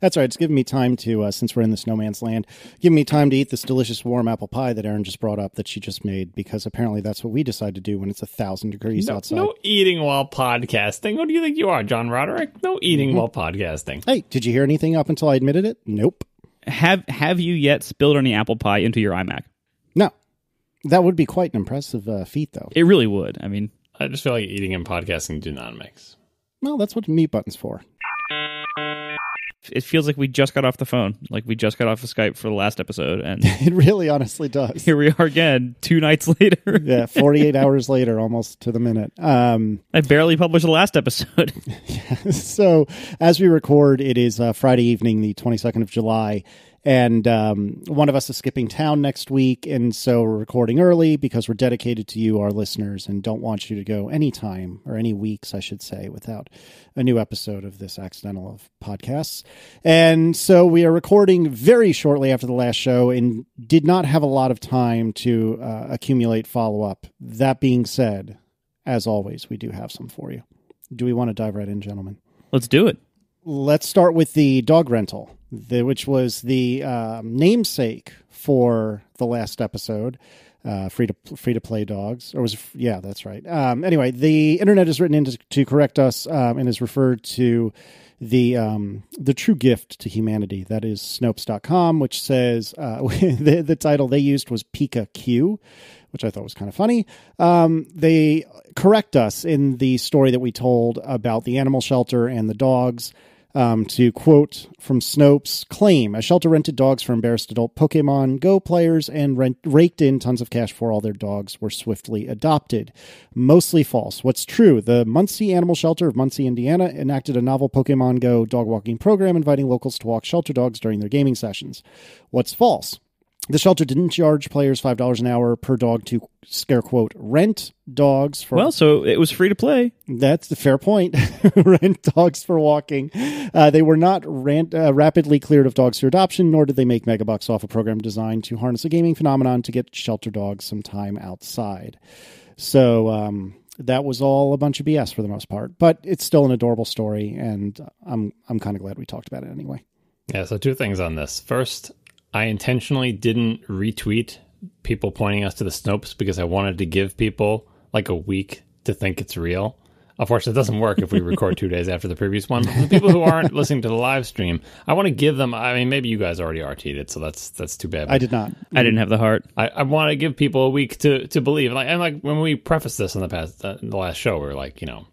That's right. It's giving me time to, uh, since we're in the snowman's land, giving me time to eat this delicious warm apple pie that Erin just brought up that she just made because apparently that's what we decide to do when it's a thousand degrees No, outside. no eating while podcasting. What do you think you are, John Roderick? No eating while podcasting. Hey, did you hear anything up until I admitted it? Nope. Have Have you yet spilled any apple pie into your iMac? No. That would be quite an impressive uh, feat, though. It really would. I mean, I just feel like eating and podcasting do not mix. Well, that's what the mute button's for. It feels like we just got off the phone, like we just got off of Skype for the last episode, and It really honestly does. here we are again, two nights later. yeah, 48 hours later, almost to the minute. Um, I barely published the last episode. yeah, so, as we record, it is uh, Friday evening, the 22nd of July, and um, one of us is skipping town next week. And so, we're recording early because we're dedicated to you, our listeners, and don't want you to go any time or any weeks, I should say, without a new episode of this accidental of podcasts. And so, we are recording very shortly after the last show and did not have a lot of time to uh, accumulate follow up. That being said, as always, we do have some for you. Do we want to dive right in, gentlemen? Let's do it. Let's start with the dog rental, the, which was the um, namesake for the last episode. Uh, free to free to play dogs, or was it, yeah, that's right. Um, anyway, the internet is written in to, to correct us um, and is referred to the um, the true gift to humanity. That is Snopes.com, which says uh, the the title they used was Pika Q, which I thought was kind of funny. Um, they correct us in the story that we told about the animal shelter and the dogs. Um, to quote from Snopes, claim a shelter rented dogs for embarrassed adult Pokemon Go players and rent, raked in tons of cash for all their dogs were swiftly adopted. Mostly false. What's true? The Muncie Animal Shelter of Muncie, Indiana enacted a novel Pokemon Go dog walking program inviting locals to walk shelter dogs during their gaming sessions. What's false? The shelter didn't charge players $5 an hour per dog to scare quote rent dogs for Well, so it was free to play. that's the fair point. Rent dogs for walking. Uh, they were not ran- uh, rapidly cleared of dogs for adoption, nor did they make megabucks off a program designed to harness a gaming phenomenon to get shelter dogs some time outside. So um, that was all a bunch of BS for the most part, but it's still an adorable story, and I'm I'm kind of glad we talked about it anyway. Yeah, so two things on this. First, I intentionally didn't retweet people pointing us to the Snopes because I wanted to give people like a week to think it's real. Of course, it doesn't work if we record two days after the previous one. But the people who aren't listening to the live stream, I want to give them. I mean, maybe you guys already RT'd it, so that's that's too bad. I did not. I didn't have the heart. I, I want to give people a week to to believe. Like and like when we prefaced this in the past, uh, the last show, we were like, you know,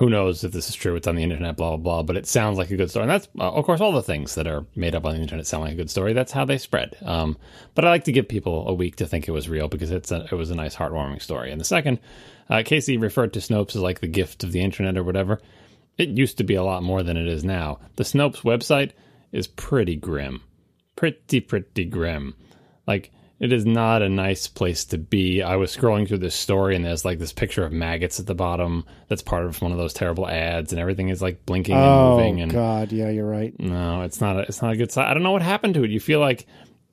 who knows if this is true? It's on the internet, blah blah blah. But it sounds like a good story, and that's uh, of course all the things that are made up on the internet sound like a good story. That's how they spread. Um, but I like to give people a week to think it was real because it's a, it was a nice, heartwarming story. And the second, uh, Casey referred to Snopes as like the gift of the internet or whatever. It used to be a lot more than it is now. The Snopes website is pretty grim, pretty pretty grim. Like it is not a nice place to be. I was scrolling through this story and there's like this picture of maggots at the bottom that's part of one of those terrible ads and everything is like blinking and Oh moving and God, yeah, you're right. no, it's not a, it's not a good site. I don't know what happened to it. You feel like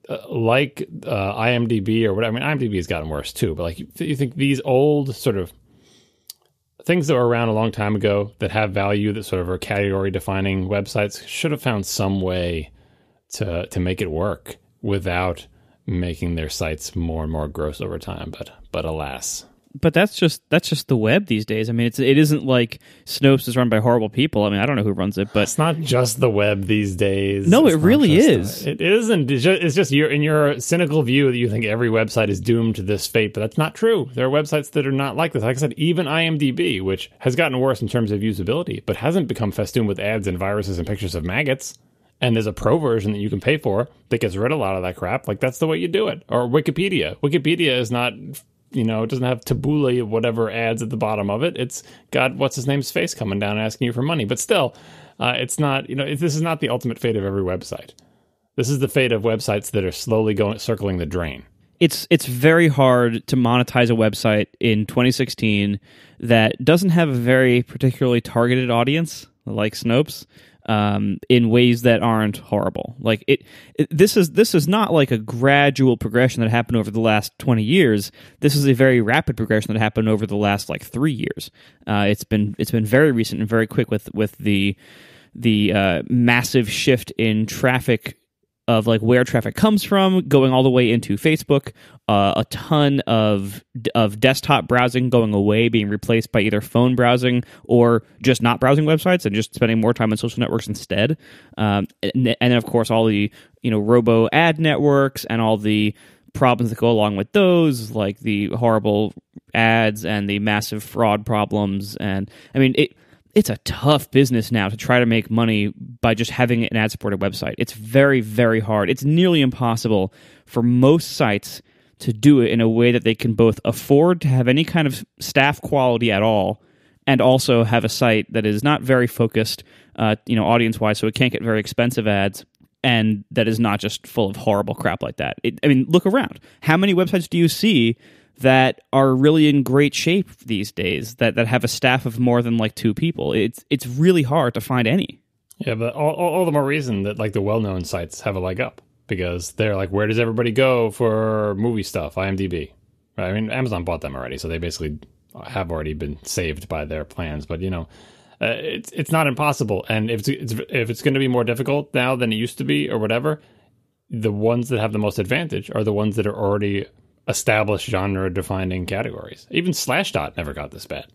uh, like uh, IMDb or whatever. I mean, IMDb has gotten worse too, but like you, you think these old sort of things that were around a long time ago that have value that sort of are category defining websites should have found some way to to make it work without making their sites more and more gross over time. But but alas, But that's just that's just the web these days. I mean, it's it isn't like Snopes is run by horrible people. I mean, I don't know who runs it, but it's not just the web these days. No, It's it really is. the- it isn't. It's just, it's just your in your cynical view that you think every website is doomed to this fate, but that's not true. There are websites that are not like this. Like I said, even IMDb, which has gotten worse in terms of usability, but hasn't become festooned with ads and viruses and pictures of maggots. And there's a pro version that you can pay for that gets rid of a lot of that crap. Like that's the way you do it. Or Wikipedia. Wikipedia is not you know, it doesn't have Taboola whatever ads at the bottom of it. It's got what's his name's face coming down asking you for money. But still, uh, it's not. You know, it, this is not the ultimate fate of every website. This is the fate of websites that are slowly going circling the drain. it's it's very hard to monetize a website in 2016 that doesn't have a very particularly targeted audience like Snopes um, in ways that aren't horrible. Like it, it, this is this is not like a gradual progression that happened over the last 20 years. This is a very rapid progression that happened over the last like three years. Uh, it's been it's been very recent and very quick with with the the uh, massive shift in traffic of like where traffic comes from going all the way into Facebook, uh, a ton of of desktop browsing going away, being replaced by either phone browsing or just not browsing websites and just spending more time on social networks instead. Um, and, and then of course all the you know robo ad networks and all the problems that go along with those, like the horrible ads and the massive fraud problems. And I mean it it's a tough business now to try to make money by just having an ad supported website. It's very, very hard. It's nearly impossible for most sites to do it in a way that they can both afford to have any kind of staff quality at all and also have a site that is not very focused, uh, you know, audience wise, so it can't get very expensive ads and that is not just full of horrible crap like that. It, I mean, look around. How many websites do you see that are really in great shape these days that, that have a staff of more than like two people. It's it's really hard to find any. Yeah, but all, all, the more reason that like the well known sites have a leg up because they're like, where does everybody go for movie stuff? IMDb. Right? I mean, Amazon bought them already, so they basically have already been saved by their plans. But you know, uh, it's it's not impossible, and if it's, it's if it's going to be more difficult now than it used to be, or whatever, the ones that have the most advantage are the ones that are already established genre defining categories. Even Slashdot never got this bad,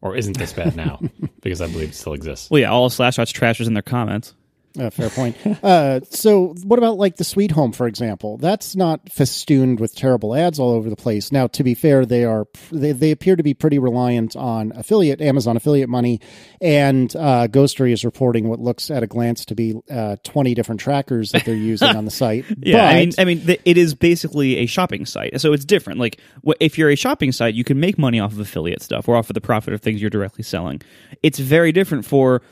or isn't this bad now, because I believe it still exists. Well, yeah, all of Slashdot's trashers in their comments. Uh, fair point. Uh, so, what about like the Sweethome, for example? That's not festooned with terrible ads all over the place. Now, to be fair, they are they, they appear to be pretty reliant on affiliate Amazon affiliate money, and uh, Ghostery is reporting what looks at a glance to be uh, twenty different trackers that they're using on the site. Yeah, but, I mean, I mean, th- it is basically a shopping site, so it's different. Like, wh- if you're a shopping site, you can make money off of affiliate stuff or off of the profit of things you're directly selling. It's very different for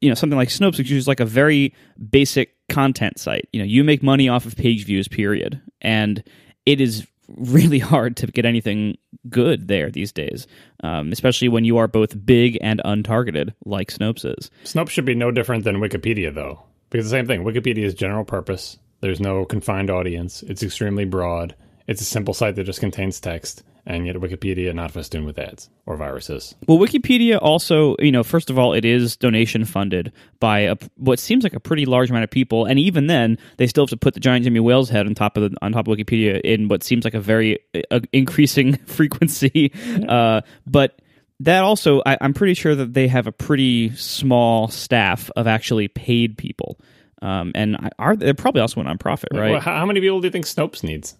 you know something like Snopes, which is like a very basic content site. You know, you make money off of page views, period, and it is really hard to get anything good there these days, um, especially when you are both big and untargeted, like Snopes is. Snopes should be no different than Wikipedia, though, because the same thing. Wikipedia is general purpose. There's no confined audience. It's extremely broad. It's a simple site that just contains text and yet Wikipedia not festooned with ads or viruses. Well, Wikipedia also, you know, first of all, it is donation funded by a, what seems like a pretty large amount of people, and even then, they still have to put the giant Jimmy Wales head on top of the, on top of Wikipedia in what seems like a very uh, increasing frequency. Uh, but that also, I, I'm pretty sure that they have a pretty small staff of actually paid people. Um, and are they're probably also a nonprofit, right? Well, how many people do you think Snopes needs?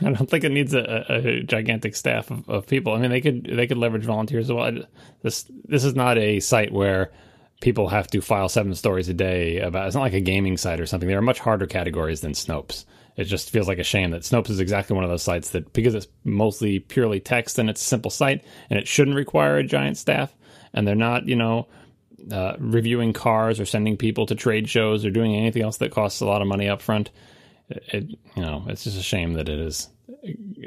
I don't think it needs a, a gigantic staff of, of, people. I mean, they could they could leverage volunteers as well. This this is not a site where people have to file seven stories a day about. It's not like a gaming site or something. There are much harder categories than Snopes. It just feels like a shame that Snopes is exactly one of those sites that because it's mostly purely text and it's a simple site and it shouldn't require a giant staff and they're not you know uh, reviewing cars or sending people to trade shows or doing anything else that costs a lot of money up front it, you know, it's just a shame that it is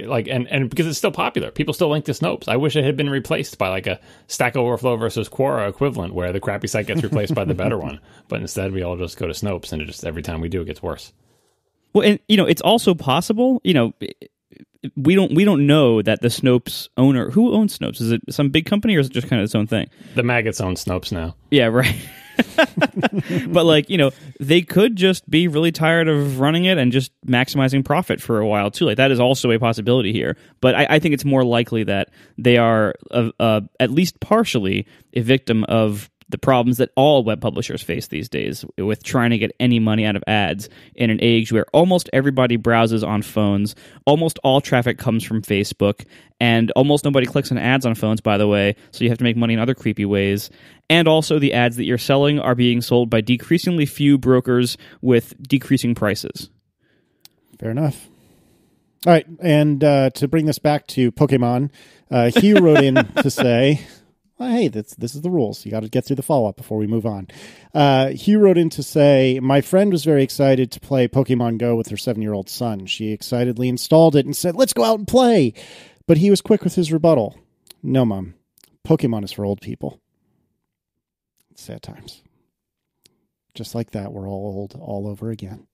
like, and, and because it's still popular, people still link to Snopes. I wish it had been replaced by like a Stack Overflow versus Quora equivalent where the crappy site gets replaced by the better one. But instead, we all just go to Snopes and it just every time we do, it gets worse. Well, and you know, it's also possible, you know, we don't we don't know that the Snopes owner who owns Snopes is it some big company or is it just kind of its own thing? The maggots own Snopes now. Yeah, right. but like you know they could just be really tired of running it and just maximizing profit for a while too. Like that is also a possibility here. But i, I think it's more likely that they are uh, uh, at least partially a victim of the problems that all web publishers face these days with trying to get any money out of ads in an age where almost everybody browses on phones, almost all traffic comes from Facebook, and almost nobody clicks on ads on phones, by the way, so you have to make money in other creepy ways. And also, the ads that you're selling are being sold by decreasingly few brokers with decreasing prices. Fair enough. All right, and uh, to bring this back to Pokemon, uh, Hugh wrote in to say well, hey, this this is the rules. You got to get through the follow up before we move on. Uh, Hugh wrote in to say, my friend was very excited to play Pokemon Go with her seven year old son. She excitedly installed it and said, "Let's go out and play." But he was quick with his rebuttal. No, mom, Pokemon is for old people. Sad times. Just like that, we're all old all over again.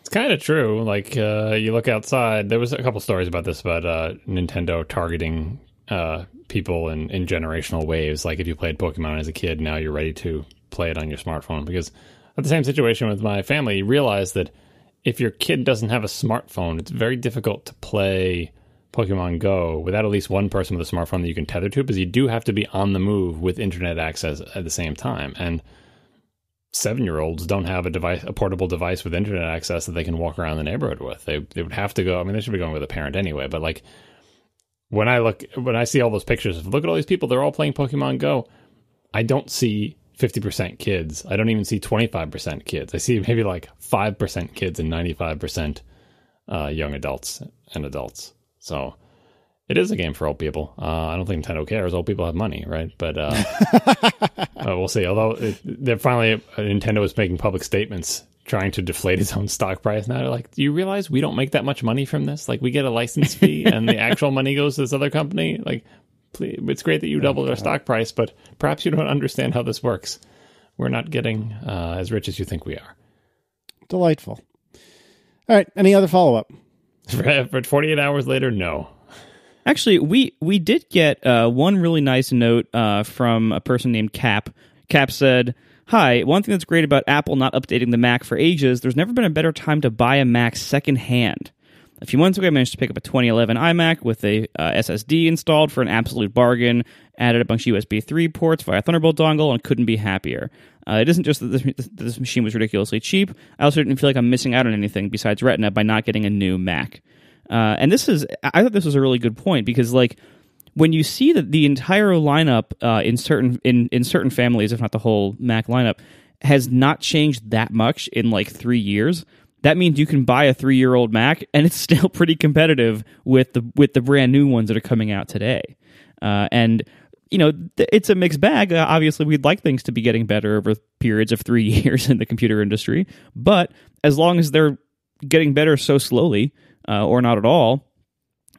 It's kind of true. Like uh, you look outside. There was a couple stories about this about uh, Nintendo targeting uh, people in, in generational waves. Like if you played Pokemon as a kid, now you're ready to play it on your smartphone because at the same situation with my family. You realize that if your kid doesn't have a smartphone, it's very difficult to play Pokemon Go without at least one person with a smartphone that you can tether to, because you do have to be on the move with internet access at the same time. And seven year olds don't have a device, a portable device with internet access that they can walk around the neighborhood with. They they would have to go. I mean, they should be going with a parent anyway. But like when I look, when I see all those pictures of look at all these people, they're all playing Pokemon Go. I don't see 50% kids. I don't even see 25% kids. I see maybe like 5% kids and 95% uh, young adults and adults. So it is a game for old people. Uh, I don't think Nintendo cares. Old people have money, right? But uh, uh, we'll see. Although it, they're finally, uh, Nintendo is making public statements trying to deflate his own stock price now. They're like, do you realize we don't make that much money from this? Like, we get a license fee and the actual money goes to this other company. Like, please, it's great that you doubled our stock price, but perhaps you don't understand how this works. We're not getting uh, as rich as you think we are. Delightful. All right. Any other follow up? For 48 hours later, no. Actually, we we did get uh, one really nice note uh, from a person named Cap. Cap said, "Hi, one thing that's great about Apple not updating the Mac for ages, there's never been a better time to buy a Mac secondhand. A few months ago, I managed to pick up a 2011 iMac with a uh, SSD installed for an absolute bargain. Added a bunch of USB 3 ports via Thunderbolt dongle, and couldn't be happier. Uh, it isn't just that this, that this machine was ridiculously cheap. I also didn't feel like I'm missing out on anything besides Retina by not getting a new Mac." Uh, and this is, I thought this was a really good point because, like, when you see that the entire lineup uh, in certain in in certain families, if not the whole Mac lineup, has not changed that much in like three years, that means you can buy a three year old Mac and it's still pretty competitive with the with the brand new ones that are coming out today. Uh, and you know, th- it's a mixed bag. Uh, obviously, we'd like things to be getting better over periods of three years in the computer industry, but as long as they're getting better so slowly, uh, or not at all,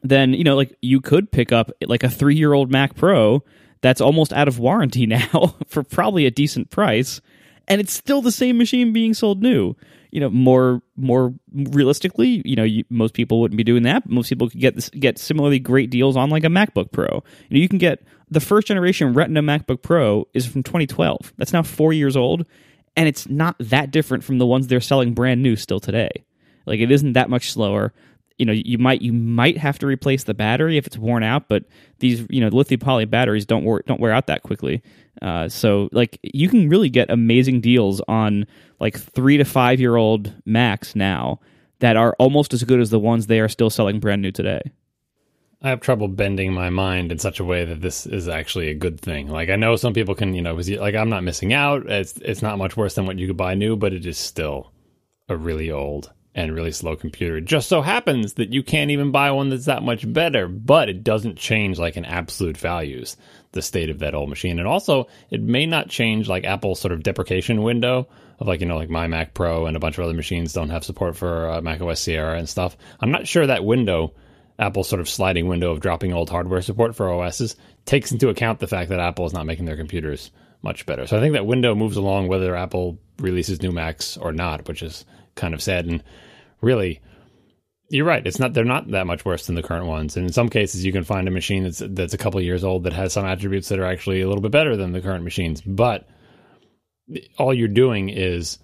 then you know like you could pick up like a three year old Mac Pro that's almost out of warranty now for probably a decent price, and it's still the same machine being sold new. You know, more more realistically, you know, you, most people wouldn't be doing that. most people could get this, get similarly great deals on like a MacBook Pro. You know, you can get the first generation Retina MacBook Pro is from 2012. That's now four years old, and it's not that different from the ones they're selling brand new still today. Like it isn't that much slower you know you might you might have to replace the battery if it's worn out but these you know lithium poly batteries don't wear don't wear out that quickly uh, so like you can really get amazing deals on like three to five year old macs now that are almost as good as the ones they are still selling brand new today I have trouble bending my mind in such a way that this is actually a good thing. Like I know some people can, you know, like I'm not missing out. It's it's not much worse than what you could buy new, but it is still a really old and really slow computer. It just so happens that you can't even buy one that's that much better, but it doesn't change like in absolute values the state of that old machine. And also, it may not change like Apple's sort of deprecation window of like, you know, like my Mac Pro and a bunch of other machines don't have support for uh, Mac OS Sierra and stuff. I'm not sure that window, Apple's sort of sliding window of dropping old hardware support for OSs, takes into account the fact that Apple is not making their computers much better. So I think that window moves along whether Apple releases new Macs or not, which is kind of sad. And really, you're right. It's not they're not that much worse than the current ones. And in some cases, you can find a machine that's that's a couple years old that has some attributes that are actually a little bit better than the current machines. But all you're doing is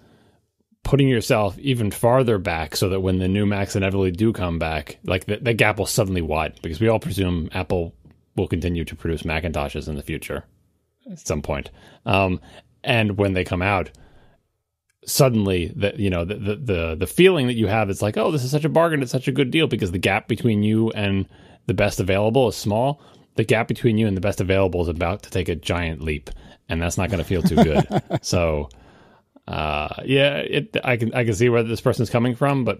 putting yourself even farther back so that when the new Macs inevitably do come back, like the, the gap will suddenly widen because we all presume Apple will continue to produce Macintoshes in the future at some point. Um, and when they come out, suddenly that you know the, the, the the feeling that you have is like oh this is such a bargain it's such a good deal because the gap between you and the best available is small. The gap between you and the best available is about to take a giant leap and that's not going to feel too good. So uh, yeah it i can i can see where this person's coming from but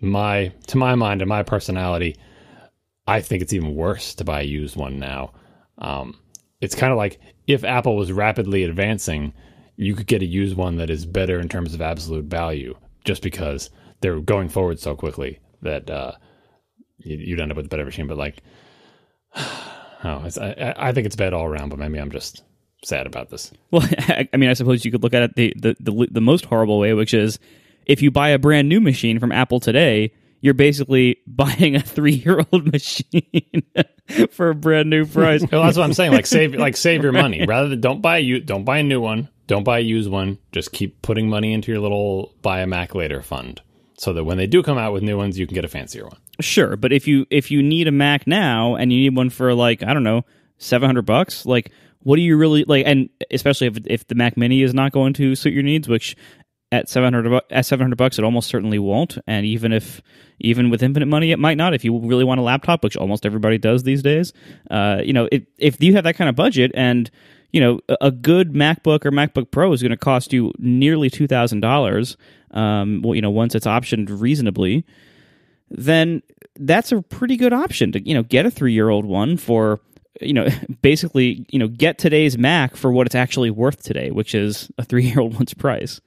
my to my mind and my personality i think it's even worse to buy a used one now. Um, it's kind of like if apple was rapidly advancing you could get a used one that is better in terms of absolute value just because they're going forward so quickly that uh, you'd end up with a better machine. But like, oh, I, I think it's bad all around. But maybe I'm just sad about this. Well, I mean, I suppose you could look at it the, the the the most horrible way, which is if you buy a brand new machine from Apple today, you're basically buying a three year old machine for a brand new price. well, that's what I'm saying. Like save like save your money rather than don't buy you don't buy a new one Don't buy a used one. Just keep putting money into your little buy a Mac later fund, so that when they do come out with new ones, you can get a fancier one. Sure, but if you if you need a Mac now and you need one for like I don't know seven hundred bucks, like what do you really like? And especially if if the Mac Mini is not going to suit your needs, which at seven hundred at seven hundred bucks, it almost certainly won't. And even if even with infinite money, it might not. If you really want a laptop, which almost everybody does these days, uh, you know, it, if you have that kind of budget and you know a good MacBook or MacBook Pro is going to cost you nearly two thousand dollars. Um, well, you know, once it's optioned reasonably, then that's a pretty good option to you know get a three year old one for you know basically you know get today's Mac for what it's actually worth today, which is a three year old one's price.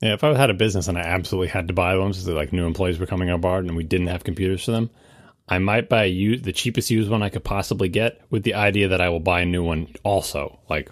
Yeah, if I had a business and I absolutely had to buy them, so like new employees were coming on board and we didn't have computers for them, I might buy a the cheapest used one I could possibly get with the idea that I will buy a new one also, like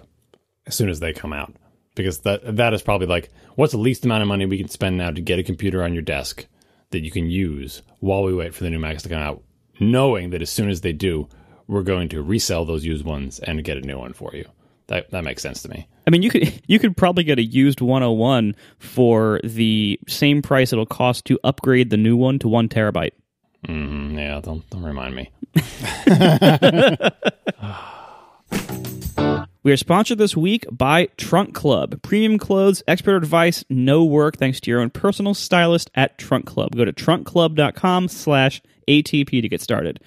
as soon as they come out. Because that that is probably like what's the least amount of money we can spend now to get a computer on your desk that you can use while we wait for the new Macs to come out, knowing that as soon as they do, we're going to resell those used ones and get a new one for you. That that makes sense to me. I mean, you could you could probably get a used 101 for the same price it'll cost to upgrade the new one to one terabyte. Mm, yeah, don't don't remind me. We are sponsored this week by Trunk Club. Premium clothes, expert advice, no work, thanks to your own personal stylist at Trunk Club. Go to trunkclub.com slash ATP to get started.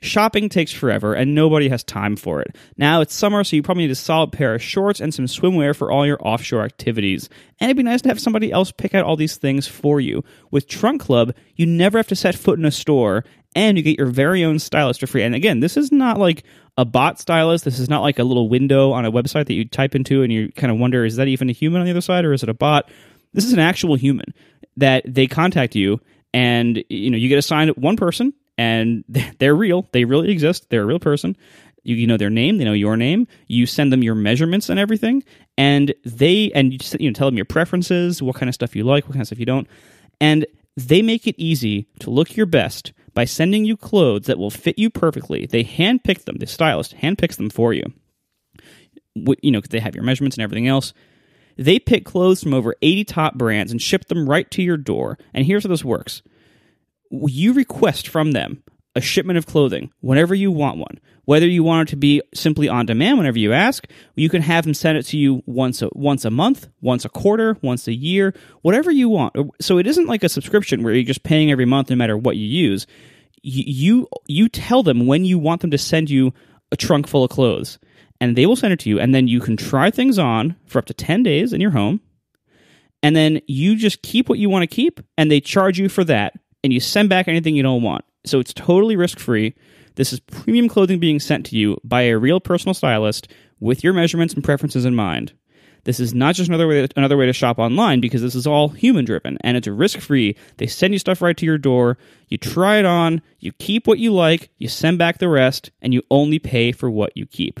Shopping takes forever and nobody has time for it. Now it's summer, so you probably need a solid pair of shorts and some swimwear for all your offshore activities. And it'd be nice to have somebody else pick out all these things for you. With Trunk Club, you never have to set foot in a store and you get your very own stylist for free. And again, this is not like a bot stylist. This is not like a little window on a website that you type into and you kind of wonder, is that even a human on the other side or is it a bot? This is an actual human that they contact you and you know you get assigned one person and they're real. They really exist. They're a real person. You, you know their name. They know your name. You send them your measurements and everything, and they and you, just, you know tell them your preferences, what kind of stuff you like, what kind of stuff you don't, and they make it easy to look your best by sending you clothes that will fit you perfectly. They handpick them. The stylist handpicks them for you. You know, they have your measurements and everything else. They pick clothes from over 80 top brands and ship them right to your door. And here's how this works you request from them a shipment of clothing whenever you want one. Whether you want it to be simply on demand whenever you ask, you can have them send it to you once a, once a month, once a quarter, once a year, whatever you want. So it isn't like a subscription where you're just paying every month no matter what you use. You you, you tell them when you want them to send you a trunk full of clothes, and they will send it to you, and then you can try things on for up to 10 days in your home. And then you just keep what you want to keep, and they charge you for that and you send back anything you don't want. So it's totally risk free. This is premium clothing being sent to you by a real personal stylist with your measurements and preferences in mind. This is not just another way to, another way to shop online because this is all human driven and it's risk free. They send you stuff right to your door. You try it on, you keep what you like, you send back the rest, and you only pay for what you keep.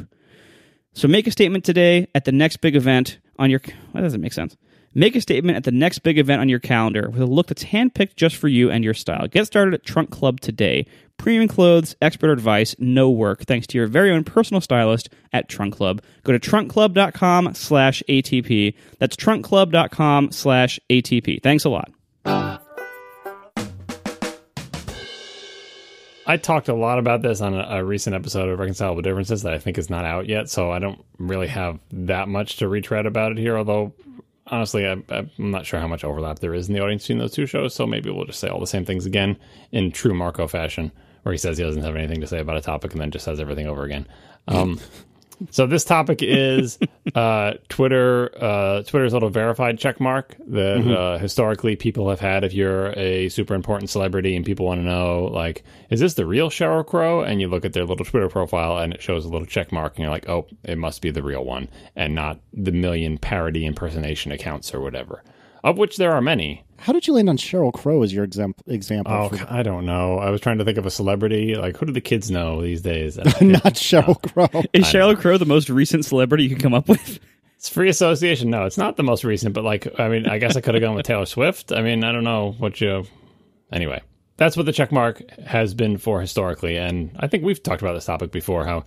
So make a statement today at the next big event on your. That doesn't make sense. Make a statement at the next big event on your calendar with a look that's handpicked just for you and your style. Get started at Trunk Club today. Premium clothes, expert advice, no work, thanks to your very own personal stylist at Trunk Club. Go to trunkclub.com slash ATP. That's trunkclub.com slash ATP. Thanks a lot. I talked a lot about this on a, a, recent episode of Reconcilable Differences that I think is not out yet, so I don't really have that much to retread about it here, although honestly, I, am not sure how much overlap there is in the audience between those two shows. So maybe we'll just say all the same things again in true Marco fashion, where he says he doesn't have anything to say about a topic and then just says everything over again. Um, so this topic is uh, Twitter. Uh, Twitter's little verified check mark that mm-hmm. uh, historically people have had if you're a super important celebrity and people want to know, like, is this the real Sheryl Crow? And you look at their little Twitter profile and it shows a little check mark, and you're like, oh, it must be the real one, and not the million parody impersonation accounts or whatever, of which there are many. How did you land on Sheryl Crow as your example? Example? Oh, for... I don't know. I was trying to think of a celebrity. Like, who do the kids know these days? Not Sheryl Crow. Is Sheryl Crow the most recent celebrity you can come up with? It's free association. No, it's not the most recent, but like, I mean, I guess I could have gone with Taylor Swift. I mean, I don't know what you. Anyway, that's what the check mark has been for historically, and I think we've talked about this topic before. How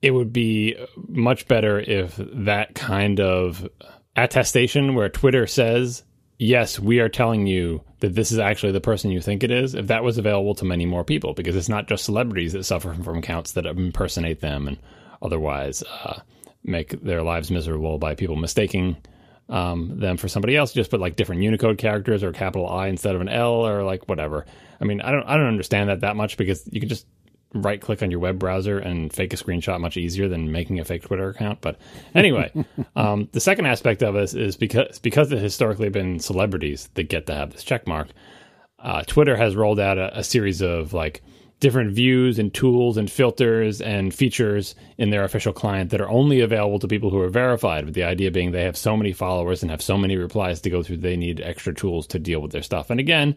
it would be much better if that kind of attestation where Twitter says, yes, we are telling you that this is actually the person you think it is, if that was available to many more people, because it's not just celebrities that suffer from accounts that impersonate them and otherwise uh, make their lives miserable by people mistaking um, them for somebody else. Just put like different Unicode characters or capital I instead of an L or like whatever. I mean, I don't I don't understand that that much because you can just right click on your web browser and fake a screenshot much easier than making a fake Twitter account. But anyway, um, the second aspect of this is because because it historically been celebrities that get to have this check mark. Uh, Twitter has rolled out a, a series of like different views and tools and filters and features in their official client that are only available to people who are verified with the idea being they have so many followers and have so many replies to go through they need extra tools to deal with their stuff and again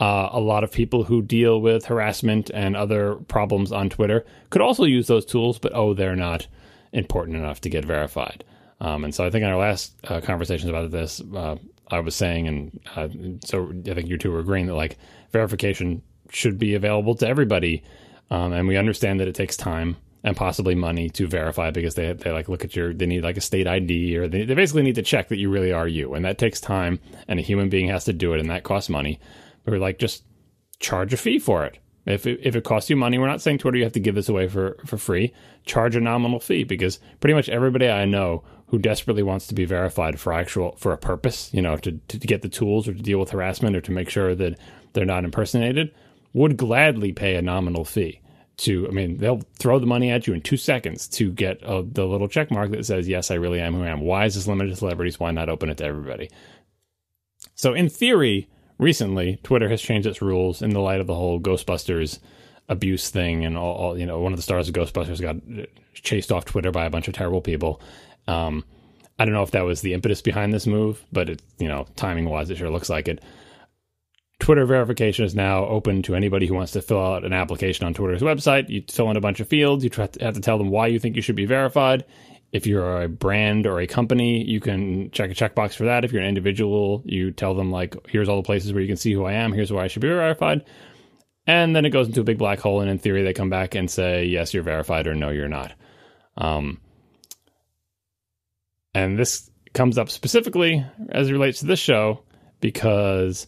uh, a lot of people who deal with harassment and other problems on Twitter could also use those tools, but oh, they're not important enough to get verified. Um, and so I think in our last uh, conversations about this, uh, I was saying, and uh, so I think you two were agreeing that like verification should be available to everybody. Um, and we understand that it takes time and possibly money to verify because they they like look at your they need like a state ID or they, they basically need to check that you really are you, and that takes time, and a human being has to do it, and that costs money. We're like, just charge a fee for it. If it, if it costs you money, we're not saying Twitter you have to give this away for, for free. Charge a nominal fee because pretty much everybody I know who desperately wants to be verified for actual for a purpose, you know, to, to get the tools or to deal with harassment or to make sure that they're not impersonated, would gladly pay a nominal fee. To I mean, they'll throw the money at you in two seconds to get uh, the little check mark that says, "Yes, I really am who I am." Why is this limited to celebrities? Why not open it to everybody? So, in theory, recently, Twitter has changed its rules in the light of the whole Ghostbusters abuse thing, and all, all you know, one of the stars of Ghostbusters got chased off Twitter by a bunch of terrible people. Um, I don't know if that was the impetus behind this move, but it, you know, timing wise, it sure looks like it. Twitter verification is now open to anybody who wants to fill out an application on Twitter's website. You fill in a bunch of fields. You to have to tell them why you think you should be verified. If you're a brand or a company, you can check a checkbox for that. If you're an individual, you tell them, like, here's all the places where you can see who I am, here's why I should be verified. And then it goes into a big black hole, and in theory, they come back and say, yes, you're verified, or no, you're not. Um, and this comes up specifically as it relates to this show because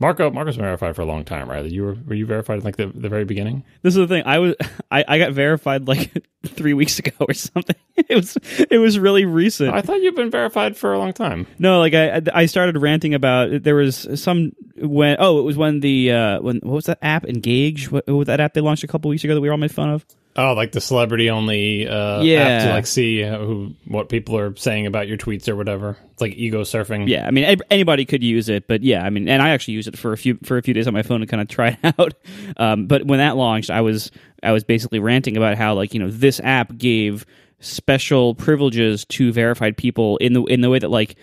Marco, Marco's been verified for a long time, right? You were were you verified like the, the very beginning? This is the thing. I was I, I got verified like three weeks ago or something. It was it was really recent. I thought you've been verified for a long time. No, like I I started ranting about there was some when oh it was when the uh when what was that app Engage what, what was that app they launched a couple weeks ago that we were all made fun of. Oh, like the celebrity only uh, yeah. app to like see who what people are saying about your tweets or whatever. It's like ego surfing. Yeah, I mean anybody could use it, but yeah, I mean, and I actually used it for a few for a few days on my phone to kind of try it out. Um, but when that launched, I was I was basically ranting about how like you know this app gave special privileges to verified people in the in the way that like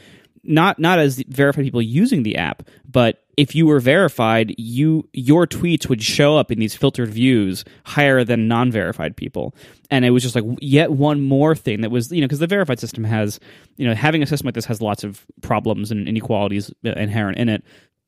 not not as verified people using the app, but if you were verified, you your tweets would show up in these filtered views higher than non-verified people. And it was just like yet one more thing that was, you know, because the verified system has, you know, having a system like this has lots of problems and inequalities uh, inherent in it.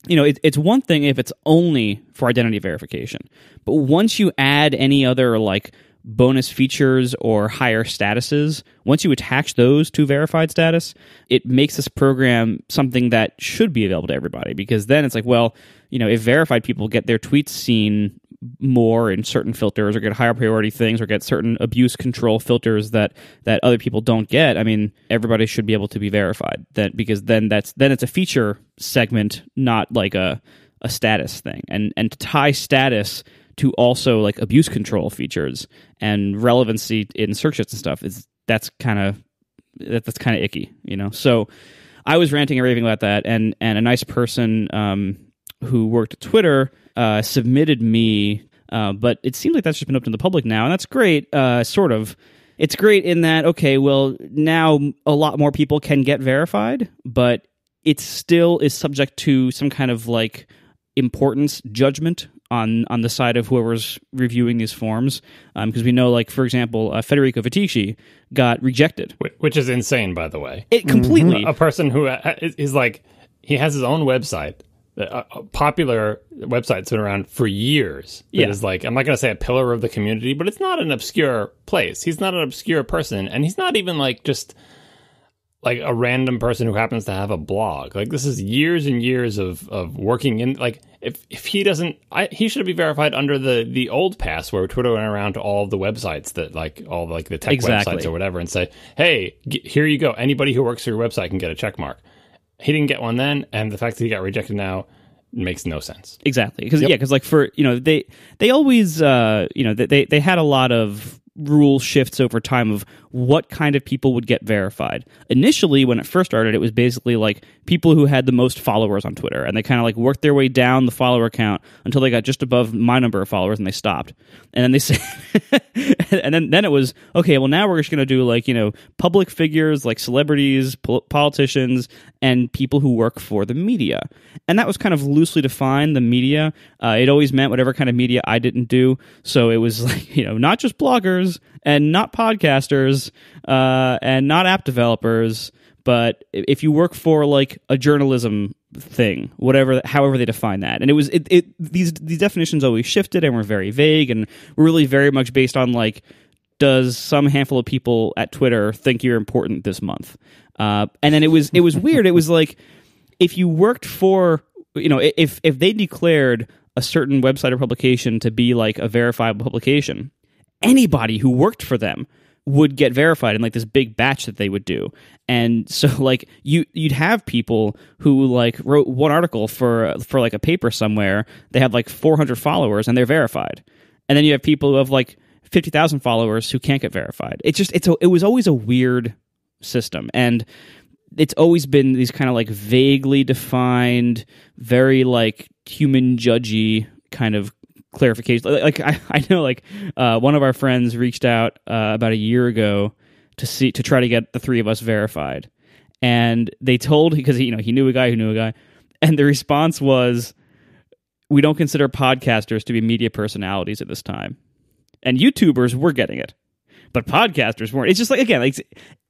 You know, it, it's one thing if it's only for identity verification, but once you add any other like bonus features or higher statuses, once you attach those to verified status, it makes this program something that should be available to everybody because then it's like, well, you know, if verified people get their tweets seen more in certain filters or get higher priority things or get certain abuse control filters that that other people don't get i mean everybody should be able to be verified. That because then that's then it's a feature segment not like a a status thing. And and to tie status to also like abuse control features and relevancy in search and stuff is that's kind of that, that's kind of icky, you know. So I was ranting and raving about that, and and a nice person um, who worked at Twitter uh, submitted me, uh, but it seems like that's just been open to the public now, and that's great, uh, sort of. It's great in that okay, well now a lot more people can get verified, but it still is subject to some kind of like importance judgment on on the side of whoever's reviewing these forms because um, we know like for example uh, Federico Viticci got rejected. Which is insane by the way. It completely a person who uh, like he has his own website. A, popular website that's been around for years. Yeah. is like i'm not going to say a pillar of the community but it's not an obscure place. He's not an obscure person and he's not even like just like a random person who happens to have a blog. Like this is years and years of of working in like if if he doesn't I, he should be verified under the the old pass where Twitter went around to all the websites that like all like the tech Exactly. websites or whatever and say, "Hey, g- here you go. Anybody who works for your website can get a check mark." He didn't get one then, and the fact that he got rejected now makes no sense. Exactly, because Yep. yeah, because like for you know they they always uh, you know they- they they had a lot of rule shifts over time of what kind of people would get verified. Initially, when it first started, it was basically like people who had the most followers on Twitter, and they kind of like worked their way down the follower count until they got just above my number of followers, and they stopped. And then they said, and then then it was okay. Well, now we're just going to do like you know public figures like celebrities, pol- politicians, and people who work for the media. And that was kind of loosely defined. The media. Uh, it always meant whatever kind of media I didn't do. So it was like you know not just bloggers and not podcasters uh, and not app developers. But if you work for like a journalism thing, whatever, however they define that, and it was it, it these these definitions always shifted and were very vague and really very much based on like does some handful of people at Twitter think you're important this month? Uh, and then it was it was weird. It was like if you worked for you know if if they declared a certain website or publication to be like a verifiable publication, anybody who worked for them would get verified in like this big batch that they would do. And so like you you'd have people who like wrote one article for for like a paper somewhere, they had like 400 followers and they're verified. And then you have people who have like 50,000 followers who can't get verified. It's just it's a, it was always a weird system and it's always been these kind of like vaguely defined, very like human judgy kind of clarification. Like I, I know like uh, one of our friends reached out uh, about a year ago to see to try to get the three of us verified, and they told because you know he knew a guy who knew a guy, and the response was, "We don't consider podcasters to be media personalities at this time, and YouTubers were getting it." But podcasters weren't. It's just like again, like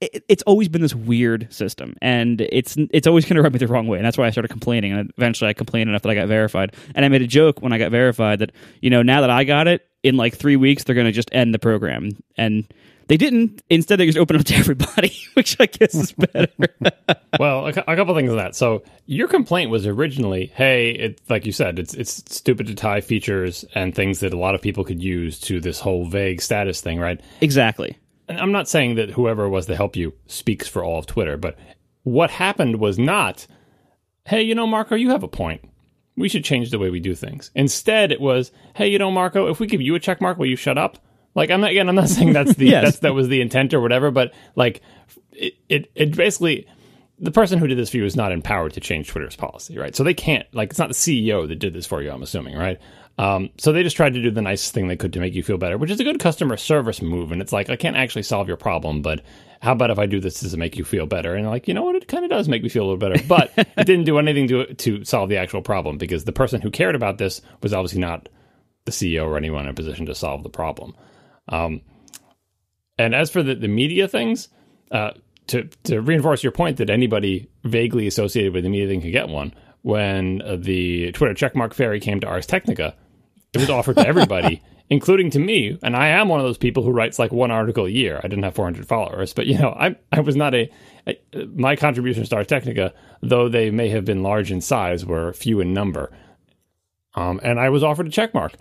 it, it's always been this weird system, and it's it's always kind of rubbed me the wrong way, and that's why I started complaining. And eventually, I complained enough that I got verified, and I made a joke when I got verified that you know now that I got it in like three weeks, they're going to just end the program, and they didn't. Instead, they just opened up to everybody, which I guess is better. well, a, a couple things on that. So your complaint was originally, hey, it's like you said, it's it's stupid to tie features and things that a lot of people could use to this whole vague status thing, right? exactly. And I'm not saying that whoever was to help you speaks for all of Twitter, but what happened was not, hey, you know, Marco, you have a point. We should change the way we do things. Instead, it was, hey, you know, Marco, if we give you a check mark, will you shut up? Like, I'm not again. I'm not saying that's the Yes. that's that was the intent or whatever, but like, it, it it basically the person who did this for you is not empowered to change Twitter's policy, right? So they can't like it's not the CEO that did this for you. I'm assuming, right? Um, so they just tried to do the nicest thing they could to make you feel better, which is a good customer service move. And it's like I can't actually solve your problem, but how about if I do this to make you feel better? And like you know what, it kind of does make me feel a little better, but it didn't do anything to to solve the actual problem because the person who cared about this was obviously not the CEO or anyone in a position to solve the problem. Um, and as for the, the media things, uh, to to reinforce your point that anybody vaguely associated with the media thing could get one, when uh, the Twitter checkmark fairy came to Ars Technica, it was offered to everybody, including to me. And I am one of those people who writes like one article a year. I didn't have 400 followers, but you know, I I was not a, a my contributions to Ars Technica, though they may have been large in size, were few in number. Um, and I was offered a check mark.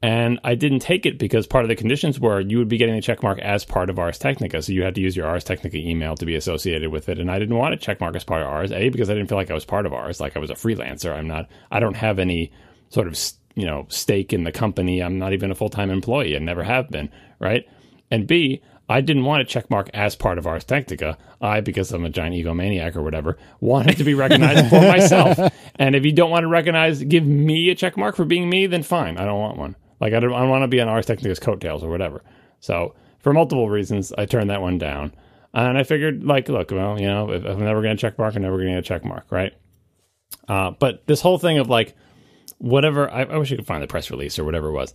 And I didn't take it because part of the conditions were you would be getting a check mark as part of Ars Technica. So you had to use your Ars Technica email to be associated with it. And I didn't want a check mark as part of Ars, A, because I didn't feel like I was part of Ars, like I was a freelancer. I'm not, I don't have any sort of, you know, stake in the company. I'm not even a full time employee and never have been, right? And B, I didn't want a check mark as part of Ars Technica. I, because I'm a giant egomaniac or whatever, wanted to be recognized for myself. And if you don't want to recognize, give me a check mark for being me, then fine. I don't want one. Like I don't, I don't want to be on Ars Technica's coattails or whatever. So for multiple reasons, I turned that one down. And I figured, like, look, well, you know, if, if I'm never going to check mark, I'm never going to get a check mark, right? Uh, but this whole thing of like, whatever, I, I wish I could find the press release or whatever it was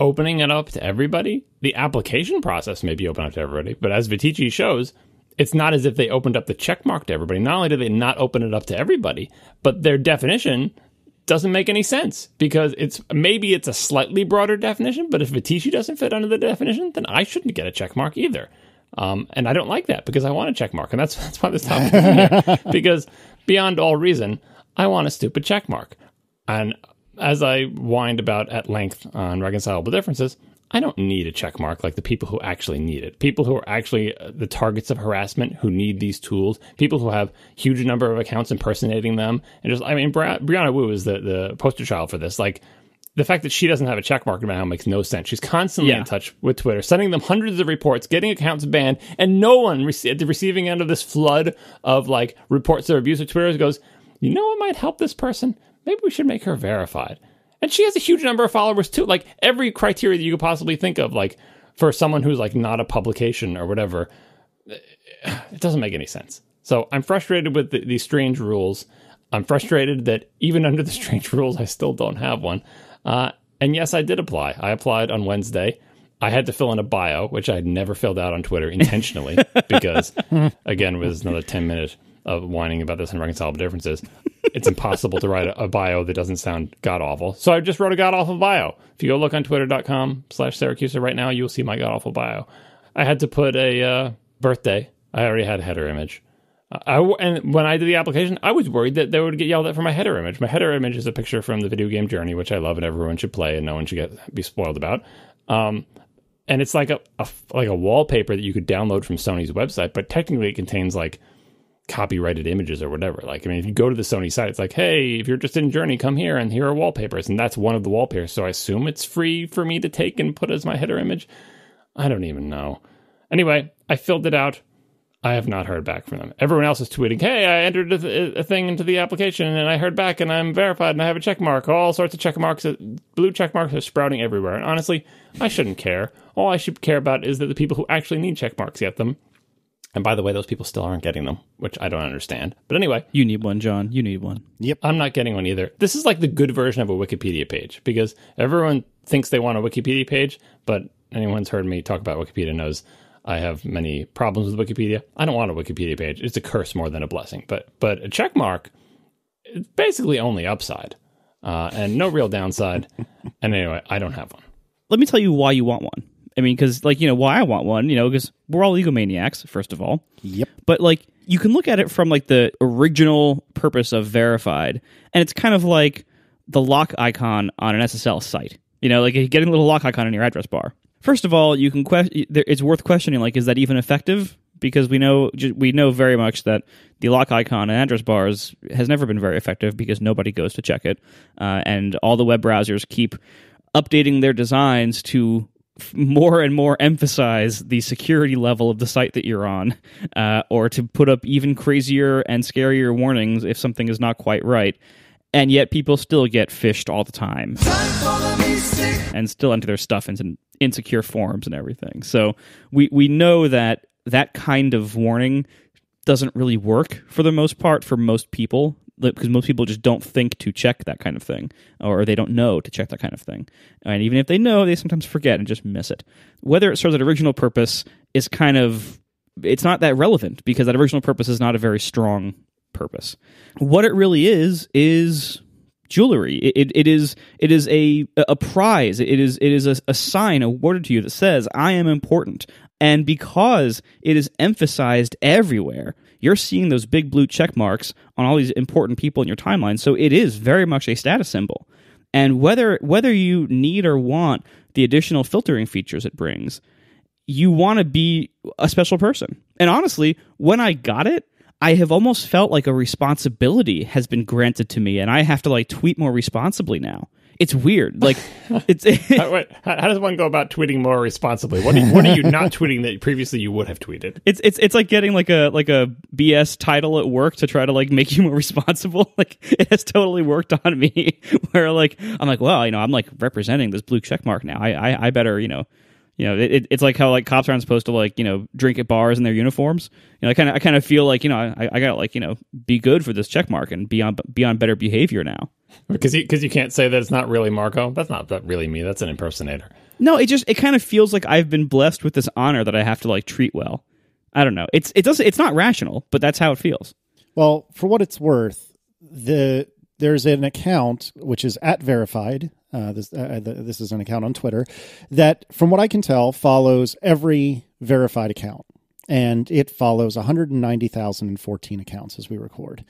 opening it up to everybody, the application process may be open up to everybody, but as Viticci shows, it's not as if they opened up the check mark to everybody. Not only did they not open it up to everybody, but their definition doesn't make any sense because it's maybe it's a slightly broader definition, but if Viticci doesn't fit under the definition, then I shouldn't get a check mark either. Um, and I don't like that because I want a check mark. And that's, that's why this topic is here. Because beyond all reason, I want a stupid check mark. And as I whined about at length on reconcilable differences, I don't need a check mark like the people who actually need it. People who are actually uh, the targets of harassment who need these tools. People who have huge number of accounts impersonating them. And just, I mean, Bri- Brianna Wu is the, the poster child for this. Like, the fact that she doesn't have a check mark now makes no sense. She's constantly Yeah. in touch with Twitter, sending them hundreds of reports, getting accounts banned, and no one at the receiving end of this flood of like reports of abuse of Twitter goes, you know what might help this person? Maybe we should make her verified. And she has a huge number of followers too. Like every criteria that you could possibly think of, like for someone who's like not a publication or whatever, it doesn't make any sense. So I'm frustrated with the, these strange rules. I'm frustrated that even under the strange rules, I still don't have one. Uh, and yes, I did apply. I applied on Wednesday. I had to fill in a bio, which I had never filled out on Twitter intentionally because, again, it was another 10 minutes of whining about this and reconcilable differences. It's impossible to write a, a bio that doesn't sound god awful. So I just wrote a god awful bio. If you go look on twitter.com slash siracusa right now, you'll see my god awful bio. I had to put a uh, birthday. I already had a header image. I, and when I did the application, I was worried that they would get yelled at for my header image. My header image is a picture from the video game Journey, which I love and everyone should play and no one should get be spoiled about. Um, and it's like a, a like a wallpaper that you could download from Sony's website, but technically it contains like copyrighted images or whatever. Like, I mean, if you go to the Sony site, it's like, hey, if you're interested in Journey, come here and here are wallpapers, and that's one of the wallpapers. So I assume it's free for me to take and put as my header image. I don't even know. Anyway, I filled it out. I have not heard back from them. Everyone else is tweeting, "Hey, I entered a, a thing into the application and I heard back and I'm verified and I have a check mark." All sorts of check marks, uh, blue check marks are sprouting everywhere. And honestly, I shouldn't care. All I should care about is that the people who actually need check marks get them. And by the way, those people still aren't getting them, which I don't understand. But anyway, You need one, John. You need one. Yep. I'm not getting one either. This is like the good version of a Wikipedia page because everyone thinks they want a Wikipedia page, but anyone's heard me talk about Wikipedia knows I have many problems with Wikipedia. I don't want a Wikipedia page. It's a curse more than a blessing. But but a check mark, basically only upside uh, and no real downside. and anyway, I don't have one. Let me tell you why you want one. I mean, because like you know why I want one. You know, because we're all egomaniacs, first of all. Yep. But like you can look at it from like the original purpose of verified, and it's kind of like the lock icon on an SSL site. You know, like getting a little lock icon in your address bar. First of all, you can question. It's worth questioning. Like, is that even effective? Because we know we know very much that the lock icon and address bars has never been very effective because nobody goes to check it, uh, and all the web browsers keep updating their designs to more and more emphasize the security level of the site that you're on, uh, or to put up even crazier and scarier warnings if something is not quite right. And yet, people still get phished all the time, and still enter their stuff into insecure forms and everything. So we we know that that kind of warning doesn't really work for the most part for most people because most people just don't think to check that kind of thing or they don't know to check that kind of thing and even if they know they sometimes forget and just miss it whether it serves an original purpose is kind of it's not that relevant because that original purpose is not a very strong purpose what it really is is jewelry. It, it, it is it is a a prize. It is it is a, a sign awarded to you that says I am important. And because it is emphasized everywhere, you're seeing those big blue check marks on all these important people in your timeline. So it is very much a status symbol. And whether whether you need or want the additional filtering features it brings, you want to be a special person. And honestly, when I got it, I have almost felt like a responsibility has been granted to me and I have to like tweet more responsibly now. It's weird. Like it's How, wait, how, how does one go about tweeting more responsibly? What are, you, what are you not tweeting that previously you would have tweeted? it's it's it's like getting like a like a BS title at work to try to like make you more responsible. Like it has totally worked on me. Where like I'm like, well, you know, I'm like representing this blue check mark now. I I, I better you know. You know, it, it's like how like cops aren't supposed to like you know drink at bars in their uniforms. You know, I kind of I kind of feel like you know I I got to like you know be good for this check mark and be on be on better behavior now. Because you, cause you can't say that it's not really Marco. That's not that really me. That's an impersonator. No, it just it kind of feels like I've been blessed with this honor that I have to like treat well. I don't know. It's it doesn't it's not rational, but that's how it feels. Well, for what it's worth, the there's an account which is at verified. Uh, this uh, the, this is an account on Twitter that, from what I can tell, follows every verified account. and it follows 190,014 accounts as we record.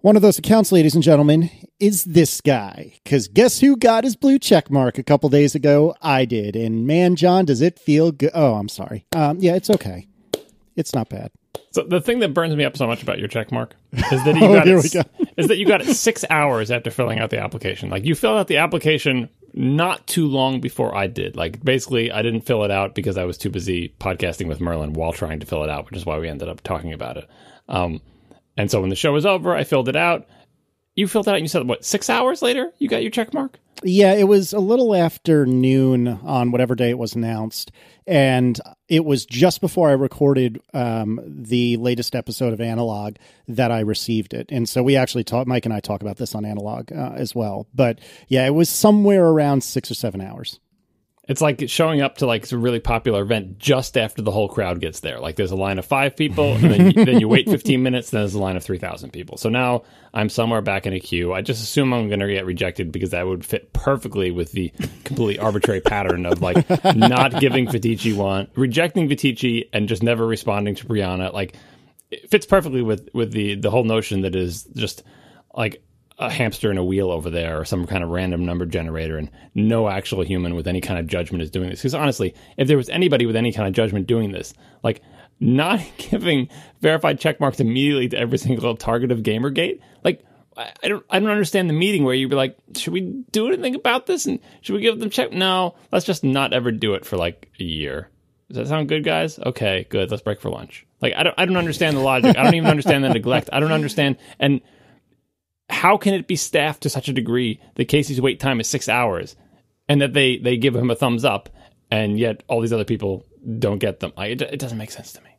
One of those accounts, ladies and gentlemen, is this guy. Because guess who got his blue check mark a couple days ago? I did. And man, John, does it feel good? Oh, I'm sorry. Um, yeah, it's okay. It's not bad. So the thing that burns me up so much about your check mark is that he Oh, got it, we go. Is that you got it six hours after filling out the application. Like you filled out the application not too long before I did. Like basically, I didn't fill it out because I was too busy podcasting with Merlin while trying to fill it out, which is why we ended up talking about it. Um, and so when the show was over, I filled it out. You filled it out. and You said what? Six hours later, you got your check mark. Yeah, it was a little after noon on whatever day it was announced, and it was just before I recorded um, the latest episode of Analog that I received it. And so we actually talked. Mike and I talk about this on Analog uh, as well. But yeah, it was somewhere around six or seven hours. It's like showing up to like a really popular event just after the whole crowd gets there. Like there's a line of five people, and then you, then you wait 15 minutes, then there's a line of 3,000 people. So now I'm somewhere back in a queue. I just assume I'm going to get rejected because that would fit perfectly with the completely arbitrary pattern of like not giving Viticci one, rejecting Viticci, and just never responding to Brianna. Like it fits perfectly with with the the whole notion that is just like a hamster in a wheel over there or some kind of random number generator and no actual human with any kind of judgment is doing this because honestly if there was anybody with any kind of judgment doing this like not giving verified check marks immediately to every single target of gamergate like I I don't. I don't understand the meeting where you'd be like, "Should we do anything about this? And should we give them check? No, let's just not ever do it for like a year. Does that sound good, guys? Okay, good. Let's break for lunch. Like, I don't. I don't understand the logic. I don't even understand the neglect. I don't understand. And how can it be staffed to such a degree that Casey's wait time is six hours, and that they they give him a thumbs up, and yet all these other people don't get them? Like, it, it doesn't make sense to me.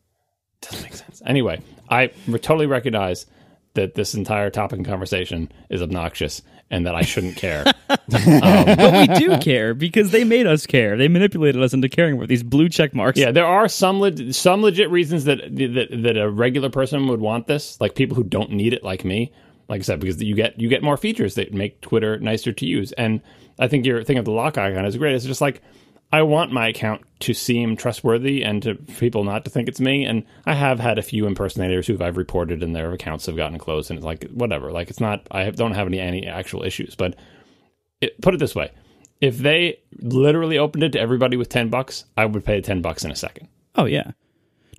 It doesn't make sense. Anyway, I totally recognize that this entire topic and conversation is obnoxious and that I shouldn't care. Um, but we do care because they made us care. They manipulated us into caring about these blue check marks. Yeah, there are some leg- some legit reasons that, that that a regular person would want this, like people who don't need it, like me. Like I said, because you get you get more features that make Twitter nicer to use, and I think your thing of the lock icon is great. It's just like I want my account to seem trustworthy and to people not to think it's me. And I have had a few impersonators who I've reported and their accounts have gotten closed, and it's like whatever. Like it's not. I don't have any any actual issues, but it, put it this way: if they literally opened it to everybody with ten bucks, I would pay ten bucks in a second. Oh yeah.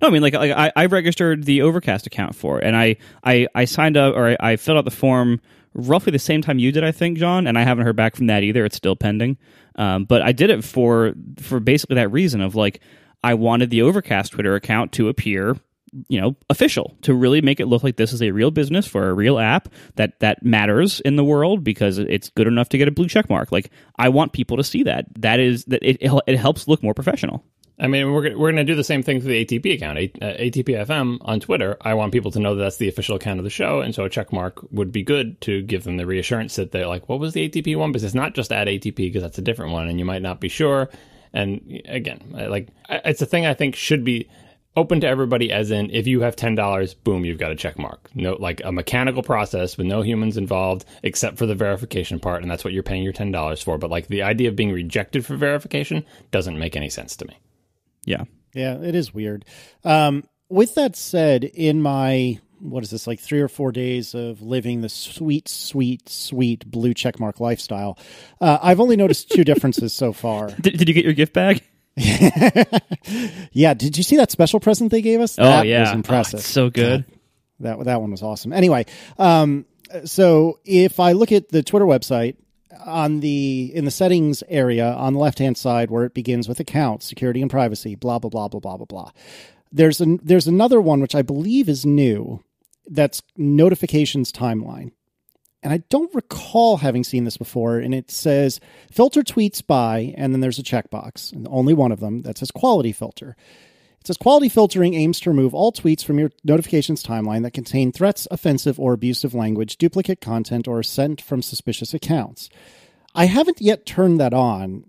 No, I mean like like I, I registered the Overcast account for it, and I I, I signed up or I, I filled out the form roughly the same time you did, I think, John. And I haven't heard back from that either. It's still pending. Um, but I did it for for basically that reason of like I wanted the Overcast Twitter account to appear you know official to really make it look like this is a real business for a real app that that matters in the world because it's good enough to get a blue check mark like i want people to see that that is that it, it helps look more professional I mean, we're we're going to do the same thing for the ATP account, A- uh, ATP FM on Twitter. I want people to know that that's the official account of the show, and so a check mark would be good to give them the reassurance that they're like, "What was the ATP one?" Because it's not just at ATP, because that's a different one, and you might not be sure. And again, like it's a thing I think should be open to everybody. As in, if you have ten dollars, boom, you've got a check mark. No, like a mechanical process with no humans involved except for the verification part, and that's what you're paying your ten dollars for. But like the idea of being rejected for verification doesn't make any sense to me. Yeah Yeah, it is weird. Um, with that said, in my what is this like three or four days of living the sweet, sweet, sweet blue checkmark lifestyle, uh, I've only noticed two differences so far. did, did you get your gift bag Yeah, did you see that special present they gave us? oh that yeah was impressive. Oh, it's so good That that one was awesome. Anyway, um, so if I look at the Twitter website on the in the settings area on the left hand side where it begins with accounts, security and privacy, blah blah blah blah blah blah blah. There's an there's another one which I believe is new. That's notifications timeline. And I don't recall having seen this before. And it says filter tweets by, and then there's a checkbox, and only one of them that says quality filter. It says quality filtering aims to remove all tweets from your notifications timeline that contain threats, offensive, or abusive language, duplicate content, or sent from suspicious accounts. I haven't yet turned that on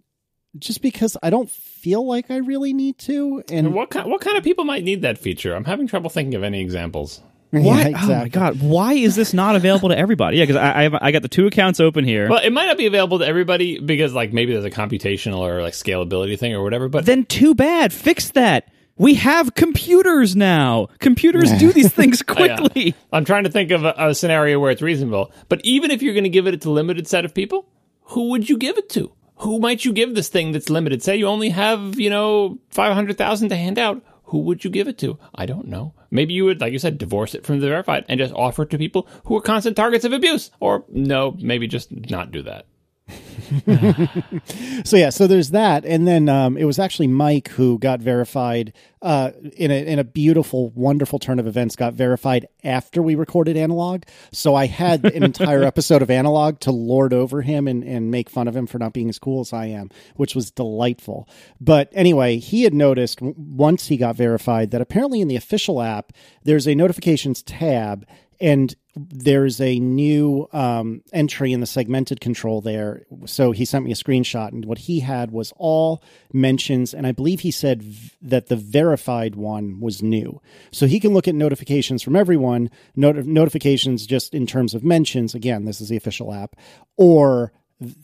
just because I don't feel like I really need to. And And what kind, what kind of people might need that feature? I'm having trouble thinking of any examples. Yeah, Why? Oh my god! Why is this not available to everybody? Yeah, because I, I have, I got the two accounts open here. Well, it might not be available to everybody because, like, maybe there's a computational or like scalability thing or whatever. But then too bad. Fix that. We have computers now. Computers do these things quickly. I'm trying to think of a, a scenario where it's reasonable. But even if you're going to give it to a limited set of people, who would you give it to? Who might you give this thing that's limited? Say you only have, you know, 500,000 to hand out. Who would you give it to? I don't know. Maybe you would, like you said, divorce it from the verified and just offer it to people who are constant targets of abuse. Or no, maybe just not do that. so yeah, so there's that, and then um, it was actually Mike who got verified uh, in a in a beautiful, wonderful turn of events. Got verified after we recorded analog, so I had an entire episode of analog to lord over him and and make fun of him for not being as cool as I am, which was delightful. But anyway, he had noticed once he got verified that apparently in the official app there's a notifications tab and there's a new um, entry in the segmented control there. So he sent me a screenshot, and what he had was all mentions, and I believe he said v- that the verified one was new. So he can look at notifications from everyone, not- notifications just in terms of mentions. Again, this is the official app, or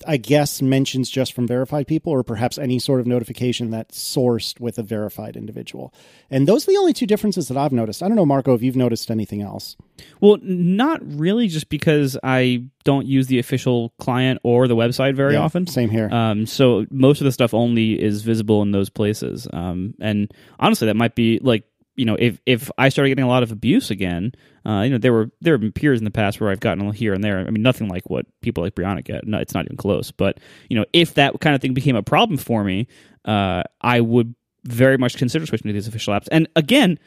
I guess mentions just from verified people, or perhaps any sort of notification that's sourced with a verified individual. And those are the only two differences that I've noticed. I don't know, Marco, if you've noticed anything else. Well, not really, just because I don't use the official client or the website very Yeah, often. Same here. Um, so most of the stuff only is visible in those places. Um, and honestly, that might be like you know if if I started getting a lot of abuse again, uh, you know there were there have been periods in the past where I've gotten here and there. I mean, nothing like what people like Brianna get. No, it's not even close. But you know, if that kind of thing became a problem for me, uh, I would very much consider switching to these official apps. And again,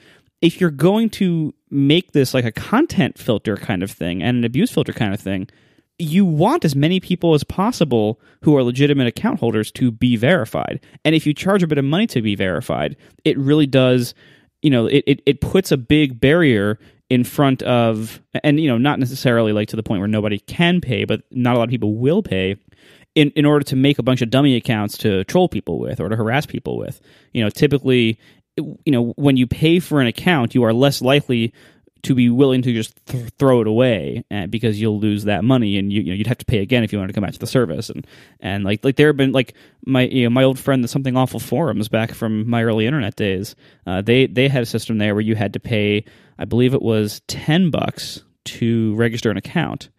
if you're going to make this like a content filter kind of thing and an abuse filter kind of thing, you want as many people as possible who are legitimate account holders to be verified. And if you charge a bit of money to be verified, it really does, you know, it, it, it puts a big barrier in front of, and, you know, not necessarily like to the point where nobody can pay, but not a lot of people will pay. In, in order to make a bunch of dummy accounts to troll people with or to harass people with, you know, typically, you know, when you pay for an account, you are less likely to be willing to just th- throw it away uh, because you'll lose that money and you, you know you'd have to pay again if you wanted to come back to the service. And and like like there have been like my you know my old friend the something awful forums back from my early internet days uh, they they had a system there where you had to pay I believe it was ten bucks to register an account.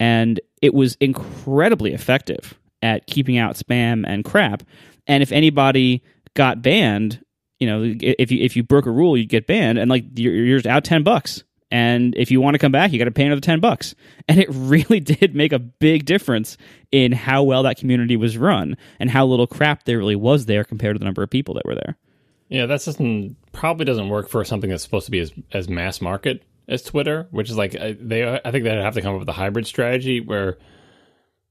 And it was incredibly effective at keeping out spam and crap. And if anybody got banned you know if you if you broke a rule you'd get banned. And like you're, you're out 10 bucks and if you want to come back you got to pay another 10 bucks and it really did make a big difference in how well that community was run and how little crap there really was there compared to the number of people that were there Yeah, that system probably doesn't work for something that's supposed to be as, as mass market as Twitter, which is like they. I think they'd have to come up with a hybrid strategy where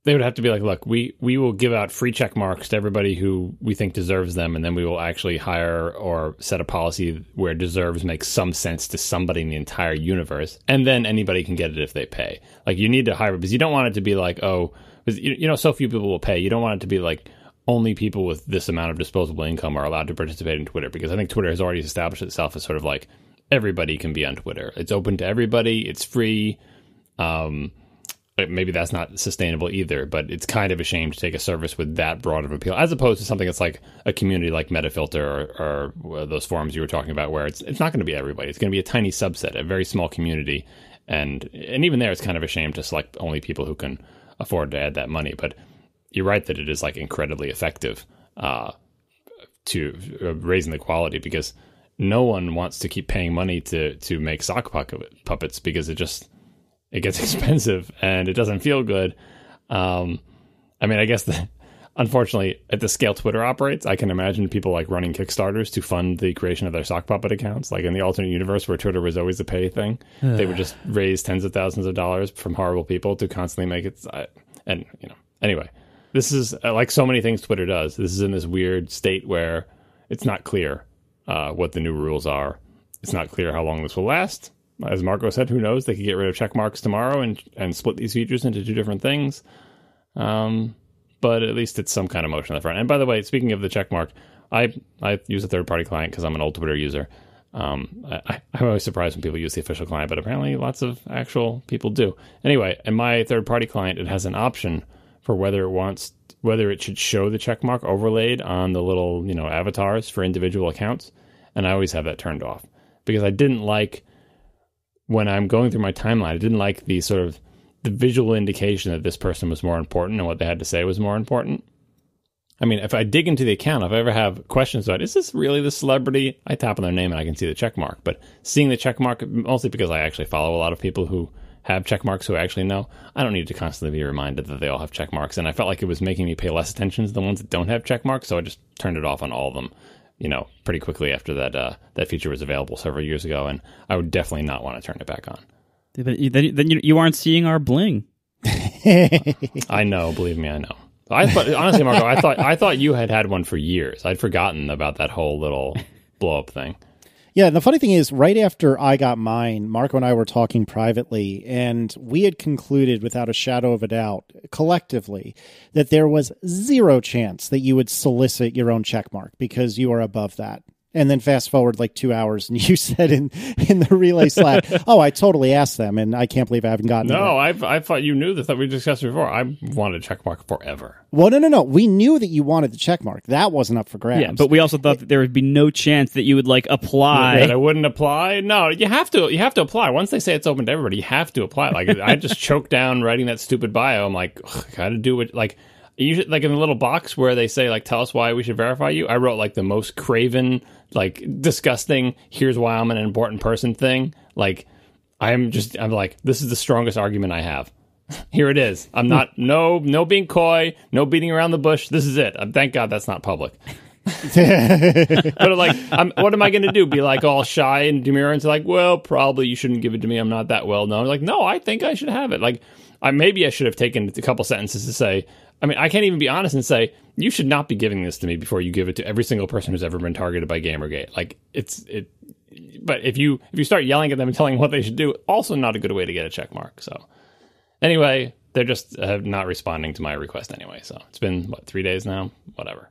they would have to be like, look, we we will give out free check marks to everybody who we think deserves them, and then we will actually hire or set a policy where deserves makes some sense to somebody in the entire universe, and then anybody can get it if they pay. Like you need to hire because you don't want it to be like, oh, because you, you know, so few people will pay. You don't want it to be like only people with this amount of disposable income are allowed to participate in Twitter because I think Twitter has already established itself as sort of like everybody can be on Twitter. It's open to everybody. It's free. Um, maybe that's not sustainable either, but it's kind of a shame to take a service with that broad of appeal, as opposed to something that's like a community like Metafilter or, or those forums you were talking about, where it's it's not going to be everybody. It's going to be a tiny subset, a very small community, and and even there, it's kind of a shame to select only people who can afford to add that money. But you're right that it is like incredibly effective uh, to uh, raising the quality because no one wants to keep paying money to to make sock puppet, puppets because it just it gets expensive and it doesn't feel good. Um, I mean, I guess the, unfortunately at the scale Twitter operates, I can imagine people like running Kickstarters to fund the creation of their sock puppet accounts. Like in the alternate universe where Twitter was always a pay thing, they would just raise tens of thousands of dollars from horrible people to constantly make it. I- And you know, anyway, this is uh, like so many things Twitter does. This is in this weird state where it's not clear uh, what the new rules are. It's not clear how long this will last. As Marco said, who knows? They could get rid of check marks tomorrow and and split these features into two different things. Um, but at least it's some kind of motion on the front. And by the way, speaking of the check mark, I I use a third party client because I'm an old Twitter user. Um, I, I'm always surprised when people use the official client, but apparently lots of actual people do. Anyway, in my third party client, it has an option for whether it wants whether it should show the check mark overlaid on the little you know avatars for individual accounts. and I always have that turned off because I didn't like when I'm going through my timeline. I didn't like the sort of the visual indication that this person was more important and what they had to say was more important. I mean, if I dig into the account, if I ever have questions about, is this really the celebrity? I tap on their name and I can see the check mark. But seeing the check mark, mostly because I actually follow a lot of people who have check marks who I actually know, I don't need to constantly be reminded that they all have check marks. And I felt like it was making me pay less attention to the ones that don't have check marks, so I just turned it off on all of them. You know, pretty quickly after that uh, that feature was available several years ago, and I would definitely not want to turn it back on. Then, then you, you aren't seeing our bling. I know, believe me, I know. I thought honestly, Marco, I thought I thought you had had one for years. I'd forgotten about that whole little blow up thing. Yeah, and the funny thing is, right after I got mine, Marco and I were talking privately, and we had concluded without a shadow of a doubt, collectively, that there was zero chance that you would solicit your own check mark because you are above that. And then fast forward like two hours, and you said in in the relay Slack, "Oh, I totally asked them, and I can't believe I haven't gotten no." I I thought you knew this that we discussed before. I wanted a check mark forever. Well, no, no, no. We knew that you wanted the check mark. That wasn't up for grabs. Yeah, but we also thought that there would be no chance that you would like apply. That I wouldn't apply. No, you have to. You have to apply. Once they say it's open to everybody, you have to apply. Like I just choked down writing that stupid bio. I'm like, gotta do it. Like you should, like in the little box where they say like, tell us why we should verify you. I wrote like the most craven like disgusting here's why i'm an important person thing. Like i'm just i'm like this is the strongest argument i have. Here it is. I'm not no no being coy no beating around the bush. This is it. Uh, thank god that's not public but like I'm, what am i going to do be like all shy and demure and say like well probably you shouldn't give it to me i'm not that well known like no i think i should have it like I, maybe i should have taken a couple sentences to say I mean, I can't even be honest and say you should not be giving this to me before you give it to every single person who's ever been targeted by Gamergate. Like it's it. But if you if you start yelling at them and telling them what they should do, also not a good way to get a check mark. So anyway, they're just uh, not responding to my request anyway. So it's been what three days now. Whatever.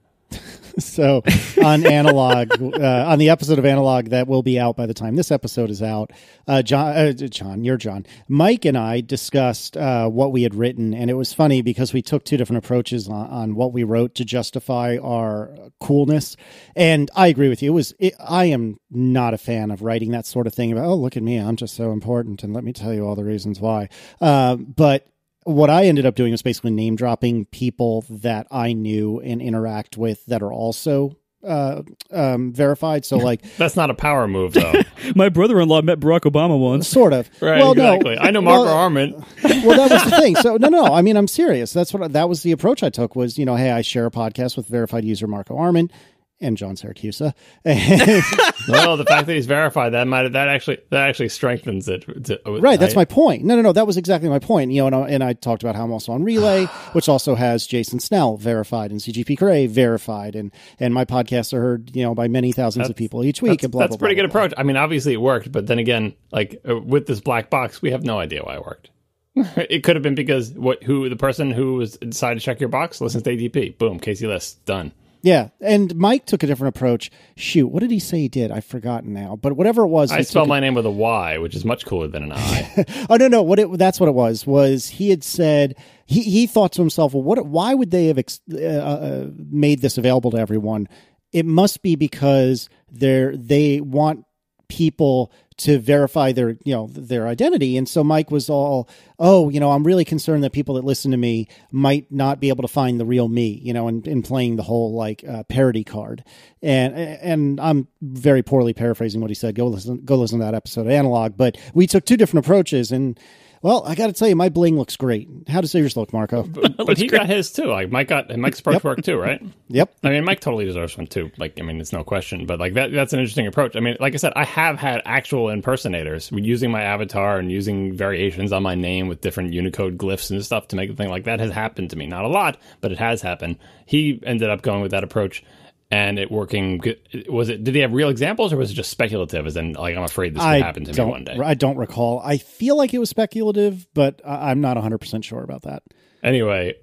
so on analog uh, on the episode of analog that will be out by the time this episode is out uh, john uh, john you're john. Mike and i discussed uh, what we had written and it was funny because we took two different approaches on, on what we wrote to justify our coolness. And i agree with you. It was it, i am not a fan of writing that sort of thing about oh look at me i'm just so important and let me tell you all the reasons why. Uh, but what I ended up doing was basically name dropping people that I knew and interact with that are also uh, um, verified. So like that's not a power move though. My brother-in-law met Barack Obama once. Sort of. Right. Well, exactly. No, I know Marco well, Arment. well, that was the thing. So no, no. I mean, I'm serious. That's what that was the approach I took. Was you know, hey, I share a podcast with verified user Marco Arment and John Siracusa. well, the fact that he's verified that might that actually that actually strengthens it. To, right, that's I, my point. No, no, no, that was exactly my point. You know, and I, and I talked about how I'm also on Relay, which also has Jason Snell verified and CGP Grey verified, and and my podcasts are heard you know by many thousands that's, of people each week. That's, blah, that's blah, a pretty blah, good approach. I mean, obviously it worked, but then again, like uh, with this black box, we have no idea why it worked. it could have been because what who the person who was decided to check your box listens to ATP. Boom, Casey Liss done. Yeah, and Mike took a different approach. Shoot, what did he say he did? I've forgotten now. But whatever it was, I spelled my name with a Y, which is much cooler than an I. oh no, no, what it that's what it was. Was he had said he he thought to himself, well, what? Why would they have ex- uh, uh, made this available to everyone? It must be because they're they want people to verify their you know their identity. And so mike was all oh you know i'm really concerned that people that listen to me might not be able to find the real me you know in, in playing the whole like uh, parody card. And and i'm very poorly paraphrasing what he said. Go listen go listen to that episode of analog. But we took two different approaches and well, I got to tell you, my bling looks great. How does yours look, Marco? But, but he great. got his too. Like Mike got Mike's approach yep. worked too, right? Yep. I mean, Mike totally deserves one too. Like, I mean, it's no question. But like that, that's an interesting approach. I mean, like I said, I have had actual impersonators using my avatar and using variations on my name with different Unicode glyphs and stuff to make the thing like that has happened to me. Not a lot, but it has happened. He ended up going with that approach and it working was it did he have real examples or was it just speculative as in like i'm afraid this could happen to me one day? i don't recall. I feel like it was speculative but i'm not 100% sure about that. Anyway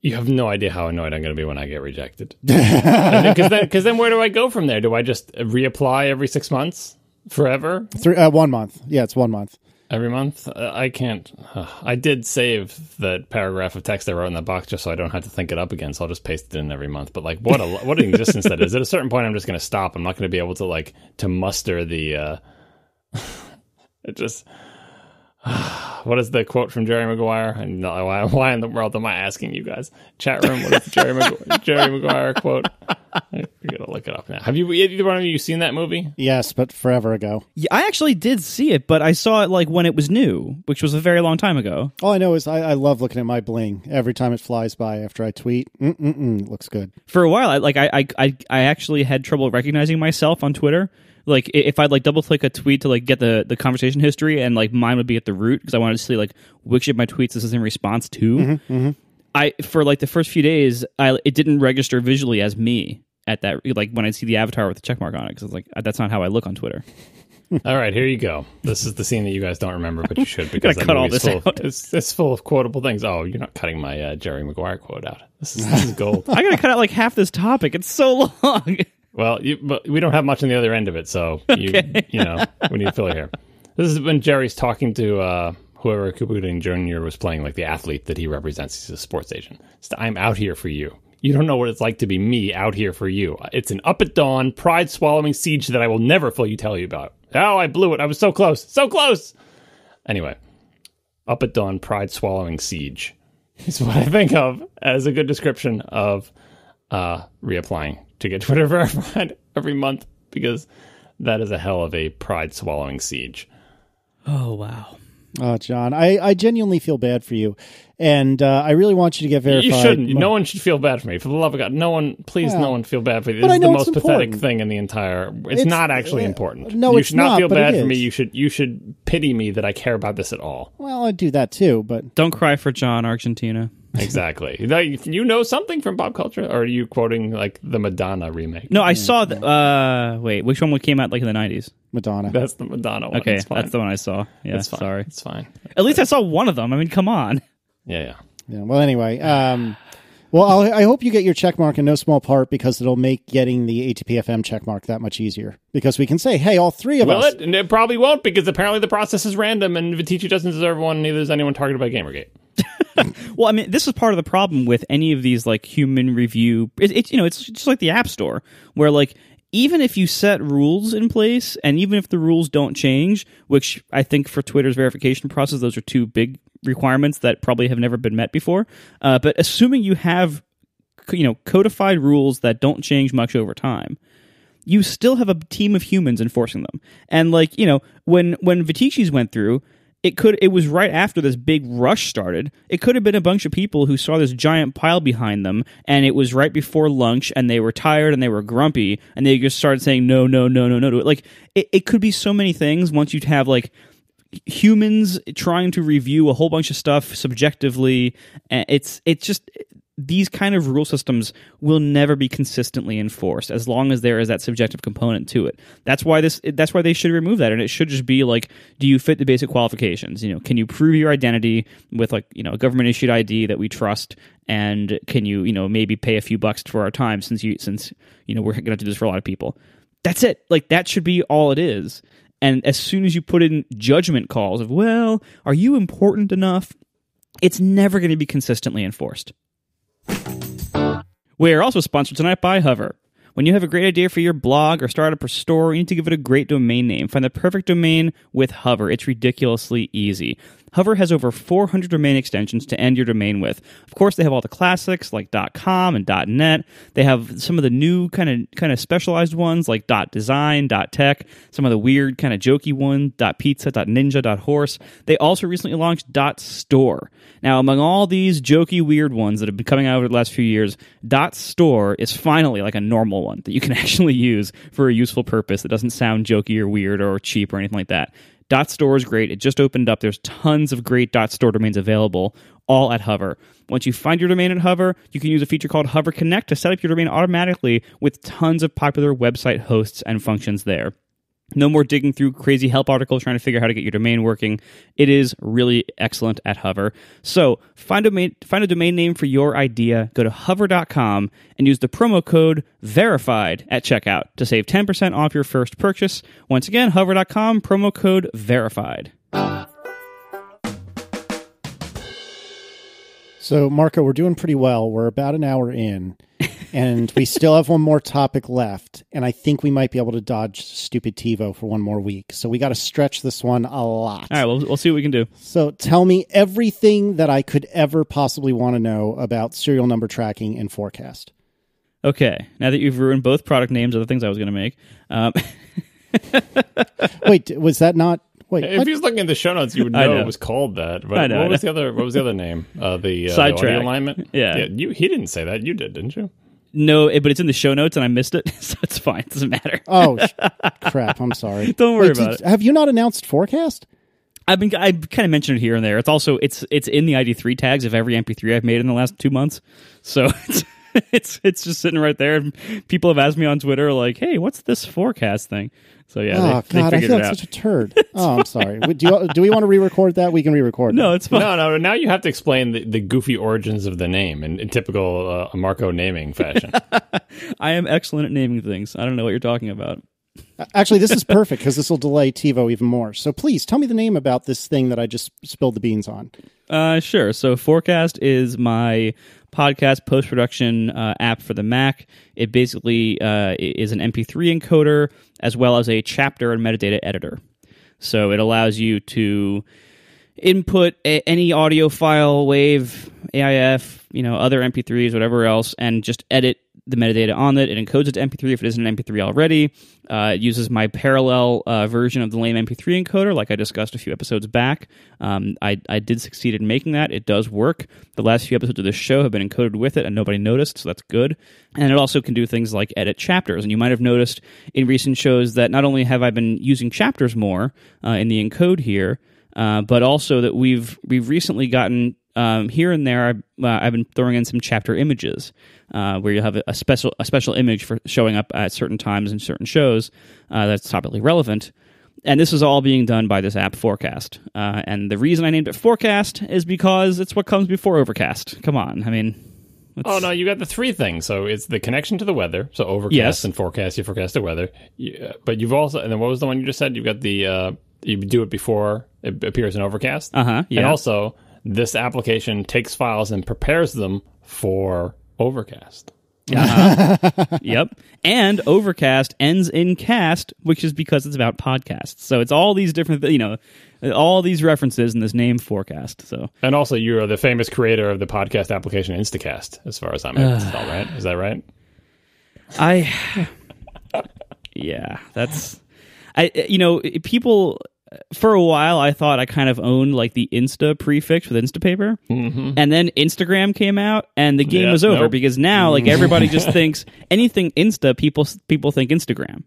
you have no idea how annoyed i'm going to be when i get rejected. Because then, then where do i go from there? Do i just reapply every six months forever? Three, uh, one month. Yeah it's one month every month. Uh, I can't. Uh, I did save that paragraph of text I wrote in the box just so I don't have to think it up again. So I'll just paste it in every month. But like, what a what an existence that is. At a certain point, I'm just going to stop. I'm not going to be able to like to muster the. uh It just. what is the quote from Jerry Maguire? And why, why in the world am I asking you guys? Chat room. What is the Jerry Maguire, Jerry Maguire quote? I gotta look it up now. Have you either one of you seen that movie? Yes, but forever ago. Yeah, I actually did see it, but I saw it like when it was new, which was a very long time ago. All I know is I, I love looking at my bling every time it flies by after I tweet. Mm-mm-mm, looks good. For a while, I, like I, I, I, I actually had trouble recognizing myself on Twitter. Like if I'd like double click a tweet to like get the, the conversation history, and like mine would be at the root because I wanted to see like which of my tweets this is in response to. Mm-hmm, mm-hmm. I for like the first few days, I it didn't register visually as me at that like when I see the avatar with the check mark on it because it's like uh, that's not how I look on Twitter. All right, here you go. This is the scene that you guys don't remember, but you should because Gotta that cut all this full of- out. it's, it's full of quotable things. Oh, you're not cutting my uh, Jerry Maguire quote out. This is, this is gold. I gotta cut out like half this topic. It's so long. Well, you, but we don't have much on the other end of it, so you you know we need to fill it here. This is when Jerry's talking to uh, whoever Cuba Jr. was playing, like the athlete that he represents. He's a sports agent. So I'm out here for you. You don't know what it's like to be me out here for you. It's an up at dawn, pride swallowing siege that I will never fully tell you about. Oh, I blew it. I was so close, so close. Anyway, up at dawn, pride swallowing siege is what I think of as a good description of uh, reapplying to get Twitter verified every month because that is a hell of a pride swallowing siege. Oh wow. Oh, John, I, I genuinely feel bad for you, and uh, I really want you to get verified. You shouldn't. No one should feel bad for me. For the love of God, no one. Please, Well, no one feel bad for me. but This I is the know most it's pathetic thing in the entire. It's, It's- not actually uh, important. no, you it's should not, not, feel but bad for me. You should. You should pity me that I care about this at all. Well, I'd do that too, but Don't cry for John, Argentina. Exactly. Like, you know something from pop culture, or are you quoting like the Madonna remake? No, I saw the. Uh, wait, which one came out like in the nineties? Madonna. that's the Madonna one. Okay, that's the one I saw. Yeah, It's fine. sorry. It's fine. At least I saw one of them. I mean, come on. Yeah, yeah. Yeah. Well, anyway, um, well, I'll, I hope you get your check mark in no small part because it'll make getting the ATPFM check mark that much easier because we can say, hey, all three of Will us. it? And it probably won't because apparently the process is random and Viticci doesn't deserve one. Neither does anyone targeted by Gamergate. Well, I mean, this is part of the problem with any of these like human review. It, it's you know, it's just like the App Store where like even if you set rules in place and even if the rules don't change, which I think for Twitter's verification process, those are two big requirements that probably have never been met before. Uh, but assuming you have you know codified rules that don't change much over time you still have a team of humans enforcing them. And like, you know, when when Viticci's went through, it could it was right after this big rush started. It could have been a bunch of people who saw this giant pile behind them and it was right before lunch and they were tired and they were grumpy and they just started saying no, no, no, no, no to it. Like it, it could be so many things once you have like humans trying to review a whole bunch of stuff subjectively. It's it's just these kind of rule systems will never be consistently enforced as long as there is that subjective component to it. That's why this that's why they should remove that and it should just be like do you fit the basic qualifications? You know can you prove your identity with like you know a government issued id that we trust and can you you know maybe pay a few bucks for our time since you since you know we're going to do this for a lot of people? That's it. Like that should be all it is and as soon as you put in judgment calls of, well, are you important enough? It's never going to be consistently enforced. We are also sponsored tonight by Hover. When you have a great idea for your blog or startup or store, you need to give it a great domain name. Find the perfect domain with Hover. It's ridiculously easy. Hover has over 400 domain extensions to end your domain with. Of course, they have all the classics like .com and .net. They have some of the new kind of kind of specialized ones like .design, .tech, some of the weird kind of jokey ones .pizza, .ninja, .horse. They also recently launched .store. Now, among all these jokey weird ones that have been coming out over the last few years, .store is finally like a normal one that you can actually use for a useful purpose that doesn't sound jokey or weird or cheap or anything like that. Dot store is great. It just opened up. There's tons of great dot store domains available, all at Hover. Once you find your domain at Hover, you can use a feature called Hover Connect to set up your domain automatically with tons of popular website hosts and functions there. No more digging through crazy help articles trying to figure out how to get your domain working. It is really excellent at Hover. So find a domain, find a domain name for your idea. Go to hover.com and use the promo code verified at checkout to save 10% off your first purchase. Once again, hover.com, promo code verified. So, Marco, we're doing pretty well. We're about an hour in and we still have one more topic left. And I think we might be able to dodge stupid TiVo for one more week. So, we got to stretch this one a lot. All right, we'll, we'll see what we can do. So, tell me everything that I could ever possibly want to know about serial number tracking and forecast. Okay, now that you've ruined both product names of the things I was going to make, um, Wait, was that not? Wait, If what? he was looking at the show notes, you would know, know. it was called that. But I know, what I was the other? What was the other name? Uh, the, uh, the Sidetrack. audio alignment. Yeah. you. He didn't say that. You did, didn't you? No, it, but it's in the show notes and I missed it, so it's fine. It doesn't matter. Oh, sh- crap. I'm sorry. Don't worry Wait, about did- Have you not announced forecast? I've been I kind of mentioned it here and there. It's also it's it's in the ID3 tags of every MP3 I've made in the last two months. So it's it's it's just sitting right there. People have asked me on Twitter like, "Hey, what's this forecast thing?" So yeah, oh, they, God. they I figured feel it like out. such a turd. Oh, I'm sorry. Do, you, do we want to re record that? We can re record no, it's fine. No, no. Now you have to explain the, the goofy origins of the name in, in typical uh, Marco naming fashion. I am excellent at naming things. I don't know what you're talking about. Actually, this is perfect because this will delay TiVo even more. So please tell me the name about this thing that I just spilled the beans on. Uh, sure. So Forecast is my podcast post production uh, app for the Mac. It basically uh, is an MP3 encoder as well as a chapter and metadata editor. So it allows you to input a, any audio file, wave, AIF, you know, other MP3s, whatever else, and just edit the metadata on it. It encodes it to MP3 if it isn't an MP3 already. Uh, it uses my parallel uh, version of the lame MP3 encoder, like I discussed a few episodes back. Um, I, I did succeed in making that. It does work. The last few episodes of this show have been encoded with it, and nobody noticed, so that's good. And it also can do things like edit chapters. And you might have noticed in recent shows that not only have I been using chapters more uh, in the encode here, uh, but also that we've we've recently gotten um, here and there. I've, uh, I've been throwing in some chapter images uh, where you have a, special a special image for showing up at certain times in certain shows uh, that's topically relevant. And this is all being done by this app Forecast. Uh, and the reason I named it Forecast is because it's what comes before Overcast. Come on, I mean. oh no, you got the three things. So it's the connection to the weather. So overcast Yes. and forecast. You forecast the weather. You, uh, but you've also and then what was the one you just said? You've got the uh, you do it before it appears in overcast. Uh-huh, yeah. And also this application takes files and prepares them for overcast. Uh-huh. yep. And Overcast ends in cast, which is because it's about podcasts. So it's all these different, you know, all these references in this name Forecast. So And also, you are the famous creator of the podcast application Instacast, as far as I'm able to tell, right? Is that right? I, yeah, that's, I, you know, people. For a while, I thought I kind of owned like the Insta prefix with Instapaper, mm-hmm. and then Instagram came out, and the game Yeah, was over nope. because now, like everybody just thinks anything Insta, people people think Instagram.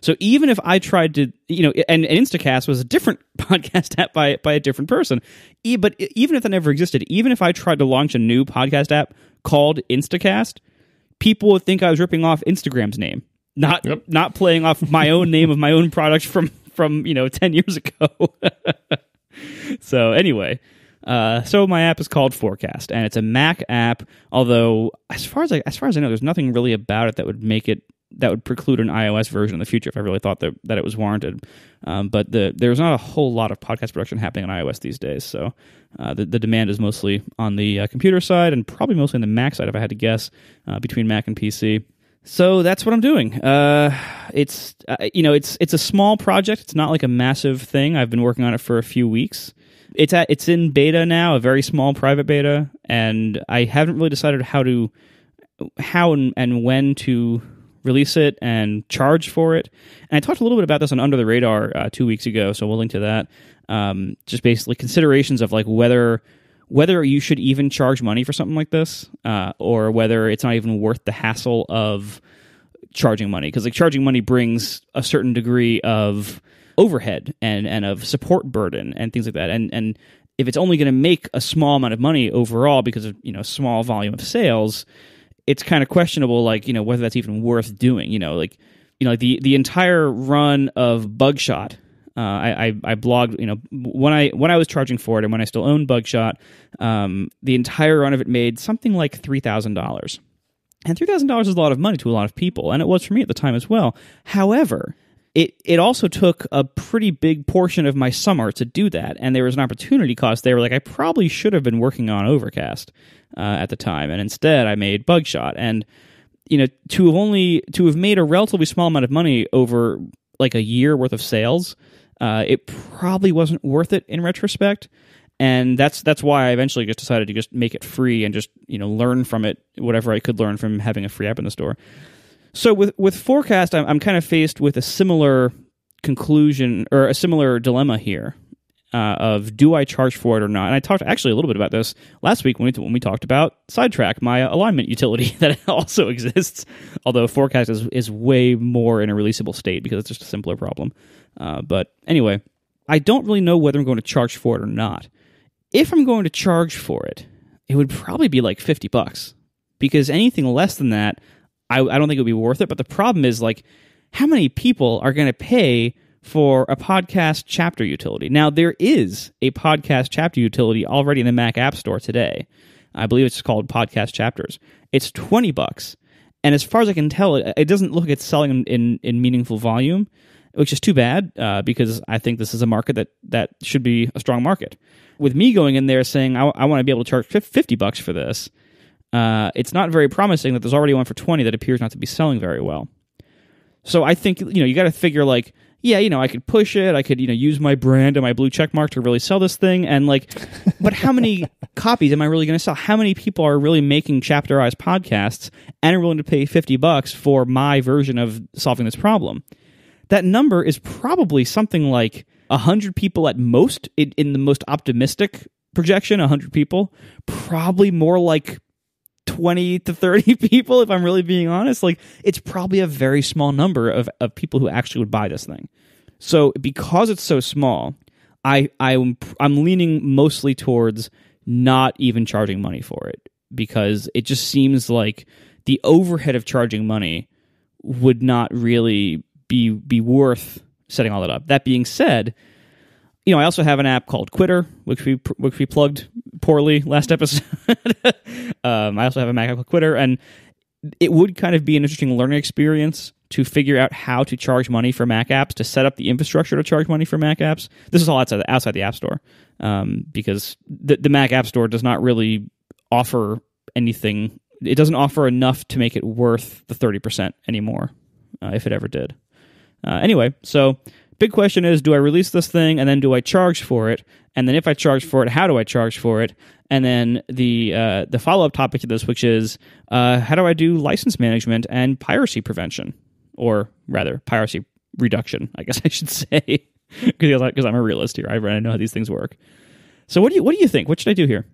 So even if I tried to, you know, and, and Instacast was a different podcast app by by a different person, e- but even if that never existed, even if I tried to launch a new podcast app called Instacast, people would think I was ripping off Instagram's name, not Yep. not playing off my own name of my own product from from you know ten years ago. so anyway. Uh, so my app is called Forecast, and it's a Mac app. Although, as far as I, as far as I know, there's nothing really about it that would make it that would preclude an iOS version in the future if I really thought that, that it was warranted. Um, but the, there's not a whole lot of podcast production happening on iOS these days, so uh, the, the demand is mostly on the uh, computer side and probably mostly on the Mac side, if I had to guess, uh, between Mac and PC. So that's what I'm doing. Uh, it's uh, you know it's it's a small project. It's not like a massive thing. I've been working on it for a few weeks. It's at it's in beta now, a very small private beta, and I haven't really decided how to how and, and when to release it and charge for it. And I talked a little bit about this on Under the Radar uh, two weeks ago, so we'll link to that. Um, just basically considerations of like whether whether you should even charge money for something like this, uh, or whether it's not even worth the hassle of charging money. Because like charging money brings a certain degree of overhead and and of support burden and things like that. And and if it's only going to make a small amount of money overall because of you know small volume of sales it's kind of questionable like you know whether that's even worth doing you know like you know like the the entire run of bugshot uh, I, I I blogged you know when I when I was charging for it and when I still owned Bugshot, um, the entire run of it made something like three thousand dollars, and three thousand dollars is a lot of money to a lot of people, and it was for me at the time as well. However, it it also took a pretty big portion of my summer to do that, and there was an opportunity cost there. Like I probably should have been working on Overcast uh, at the time, and instead I made Bugshot. And you know, to have only to have made a relatively small amount of money over like a year worth of sales, uh, it probably wasn't worth it in retrospect. And that's that's why I eventually just decided to just make it free and just you know learn from it whatever I could learn from having a free app in the store. So with with forecast, I'm, I'm kind of faced with a similar conclusion or a similar dilemma here uh, of do I charge for it or not? And I talked actually a little bit about this last week when we when we talked about Sidetrack, my alignment utility that also exists. Although forecast is is way more in a releasable state because it's just a simpler problem. Uh, but anyway, I don't really know whether I'm going to charge for it or not. If I'm going to charge for it, it would probably be like fifty bucks because anything less than that I, I don't think it would be worth it. But the problem is like, how many people are going to pay for a podcast chapter utility? Now there is a podcast chapter utility already in the Mac App Store today. I believe it's called Podcast Chapters. It's twenty bucks, and as far as I can tell, it, it doesn't look like it's selling in, in, in meaningful volume, which is too bad uh, because I think this is a market that that should be a strong market. With me going in there saying I, I want to be able to charge fifty bucks for this, uh, it's not very promising that there's already one for 20 that appears not to be selling very well. So I think, you know, you got to figure like, yeah, you know, I could push it. I could, you know, use my brand and my blue check mark to really sell this thing. And like, but how many copies am I really going to sell? How many people are really making chapterized podcasts and are willing to pay 50 bucks for my version of solving this problem? That number is probably something like 100 people at most in, in the most optimistic projection, 100 people, probably more like 20 to 30 people if i'm really being honest like it's probably a very small number of, of people who actually would buy this thing. So because it's so small i i'm i'm leaning mostly towards not even charging money for it because it just seems like the overhead of charging money would not really be be worth setting all that up. That being said you know, I also have an app called Quitter, which we which we plugged poorly last episode. um, I also have a Mac Quitter, and it would kind of be an interesting learning experience to figure out how to charge money for Mac apps, to set up the infrastructure to charge money for Mac apps. This is all outside the, outside the App Store um, because the, the Mac App Store does not really offer anything. It doesn't offer enough to make it worth the thirty percent anymore, uh, if it ever did. Uh, anyway, so big question is do I release this thing and then do I charge for it? And then if I charge for it, how do I charge for it? And then the uh, the follow up topic to this, which is uh, how do I do license management and piracy prevention, or rather piracy reduction? I guess I should say because I'm a realist here. I, know how these things work. So what do you what do you think? What should I do here?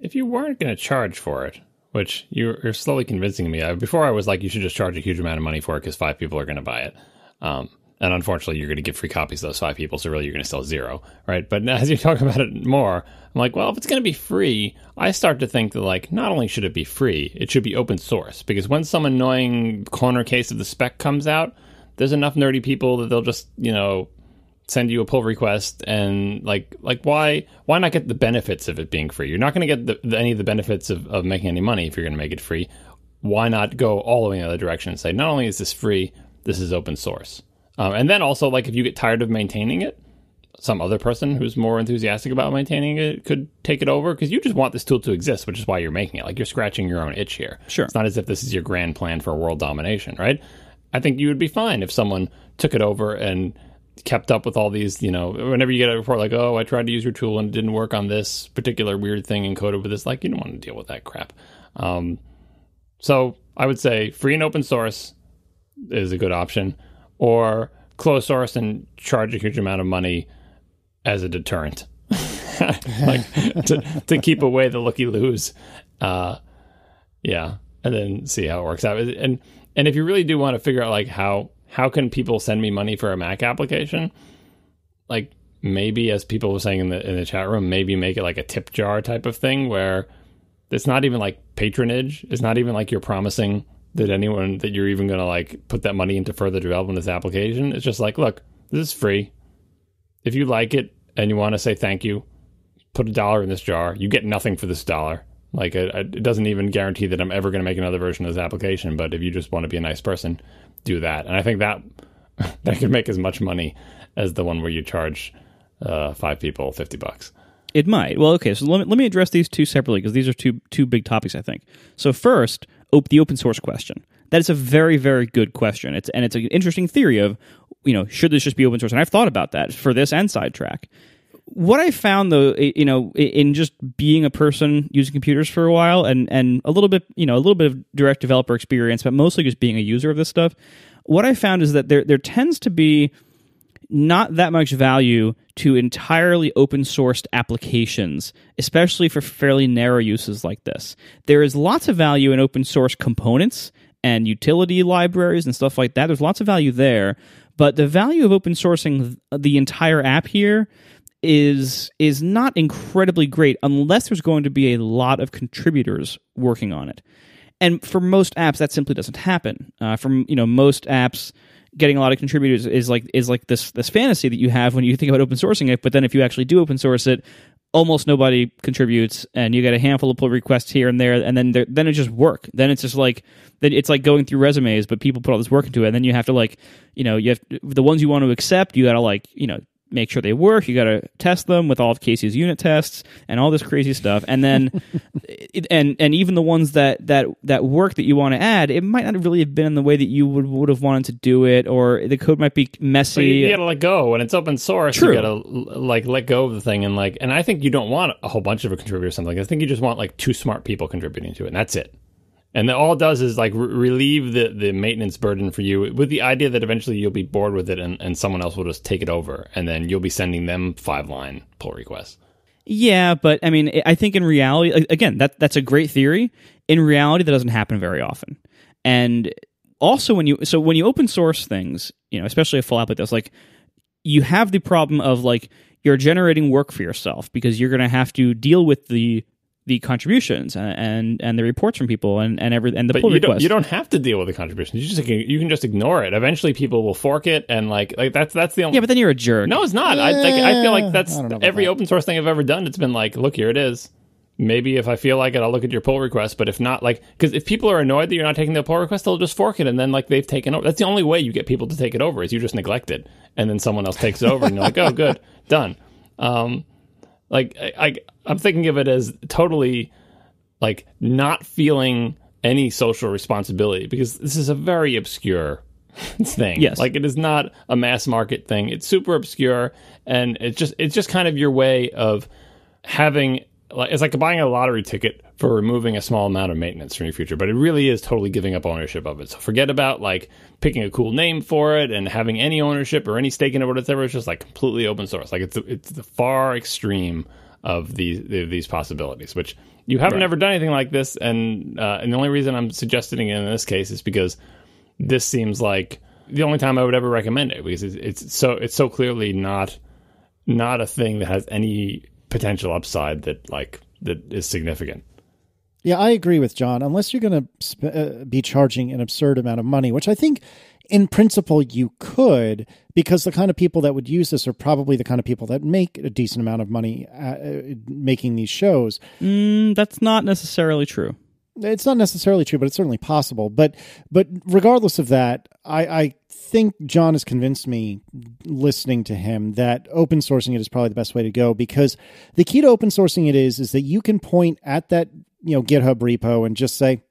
If you weren't going to charge for it, which you're, slowly convincing me. Before I was like, you should just charge a huge amount of money for it because five people are going to buy it. Um, and unfortunately, you're going to get free copies of those five people, so really you're going to sell zero, right? But as you talk about it more, I'm like, well, if it's going to be free, I start to think that like not only should it be free, it should be open source because when some annoying corner case of the spec comes out, there's enough nerdy people that they'll just you know send you a pull request and like like why why not get the benefits of it being free? You're not going to get the, the, any of the benefits of, of making any money if you're going to make it free. Why not go all the way in the other direction and say not only is this free, this is open source. Um, and then also, like, if you get tired of maintaining it, some other person who's more enthusiastic about maintaining it could take it over because you just want this tool to exist, which is why you're making it. Like, you're scratching your own itch here. Sure. It's not as if this is your grand plan for world domination, right? I think you would be fine if someone took it over and kept up with all these, you know, whenever you get a report like, oh, I tried to use your tool and it didn't work on this particular weird thing encoded with this, like, you don't want to deal with that crap. Um, so I would say free and open source is a good option or close source and charge a huge amount of money as a deterrent, like to, to keep away the looky loos. Uh, yeah, and then see how it works out. And and if you really do want to figure out like how how can people send me money for a Mac application, like maybe as people were saying in the in the chat room, maybe make it like a tip jar type of thing where it's not even like patronage. It's not even like you're promising that anyone that you're even going to like put that money into further development of this application. It's just like, look, this is free. If you like it and you want to say thank you, put a dollar in this jar. You get nothing for this dollar. Like it, it doesn't even guarantee that I'm ever going to make another version of this application. But if you just want to be a nice person, do that. And I think that that could make as much money as the one where you charge uh, five people fifty bucks. It might. Well, okay. So let me, let me address these two separately because these are two two big topics. I think. So first, op- the open source question. That is a very very good question. It's and it's an interesting theory of you know should this just be open source? And I've thought about that for this and sidetrack. What I found though, you know, in just being a person using computers for a while and and a little bit, you know, a little bit of direct developer experience, but mostly just being a user of this stuff. What I found is that there there tends to be not that much value to entirely open sourced applications, especially for fairly narrow uses like this. There is lots of value in open source components and utility libraries and stuff like that. There's lots of value there, but the value of open sourcing the entire app here is is not incredibly great unless there's going to be a lot of contributors working on it. And for most apps, that simply doesn't happen. Uh, from you know most apps, getting a lot of contributors is like is like this this fantasy that you have when you think about open sourcing it. But then if you actually do open source it, almost nobody contributes, and you get a handful of pull requests here and there, and then then it just work. Then it's just like then it's like going through resumes, but people put all this work into it, and then you have to like you know you have the ones you want to accept, you got to like you know make sure they work. You got to test them with all of Casey's unit tests and all this crazy stuff. And then, and and even the ones that that that work that you want to add, it might not really have been in the way that you would would have wanted to do it, or the code might be messy. you, you, gotta let go when it's open source. True. You gotta like let go of the thing and like. And I think you don't want a whole bunch of a contributor or something. I think you just want like two smart people contributing to it, and that's it and that all it does is like re- relieve the, the maintenance burden for you with the idea that eventually you'll be bored with it and, and someone else will just take it over and then you'll be sending them five line pull requests. Yeah but i mean i think in reality again that that's a great theory. In reality that doesn't happen very often. And also when you so when you open source things you know especially a full app like this like you have the problem of like you're generating work for yourself because you're going to have to deal with the the contributions and, and, and the reports from people and and every and the but pull you requests. Don't, you don't have to deal with the contributions. You just you can just ignore it. Eventually, people will fork it and like like that's that's the only. Yeah, but then you're a jerk. No, it's not. I like I feel like that's every that. open source thing I've ever done. It's been like, look, here it is. Maybe if I feel like it, I'll look at your pull request. But if not, like, because if people are annoyed that you're not taking the pull request, they'll just fork it, and then like they've taken over. That's the only way you get people to take it over is you just neglect it, and then someone else takes it over, and you're like, oh, good, done. Um, like I, I I'm thinking of it as totally like not feeling any social responsibility because this is a very obscure thing. Yes. Like it is not a mass market thing. It's super obscure and it's just it's just kind of your way of having it's like buying a lottery ticket for removing a small amount of maintenance from your future, but it really is totally giving up ownership of it. So forget about like picking a cool name for it and having any ownership or any stake in it or whatever. It's just like completely open source. Like it's it's the far extreme of these these possibilities, which you haven't Right. ever done anything like this, and uh, and the only reason I'm suggesting it in this case is because this seems like the only time I would ever recommend it because it's, it's so it's so clearly not not a thing that has any potential upside that like that is significant. Yeah, I agree with John. Unless you're going to sp- uh, be charging an absurd amount of money, which I think in principle you could, because the kind of people that would use this are probably the kind of people that make a decent amount of money uh, uh, making these shows. Mm, that's not necessarily true. It's not necessarily true, but it's certainly possible. But but regardless of that, I, I think John has convinced me, listening to him, that open sourcing it is probably the best way to go. Because the key to open sourcing it is is that you can point at that you know GitHub repo and just say,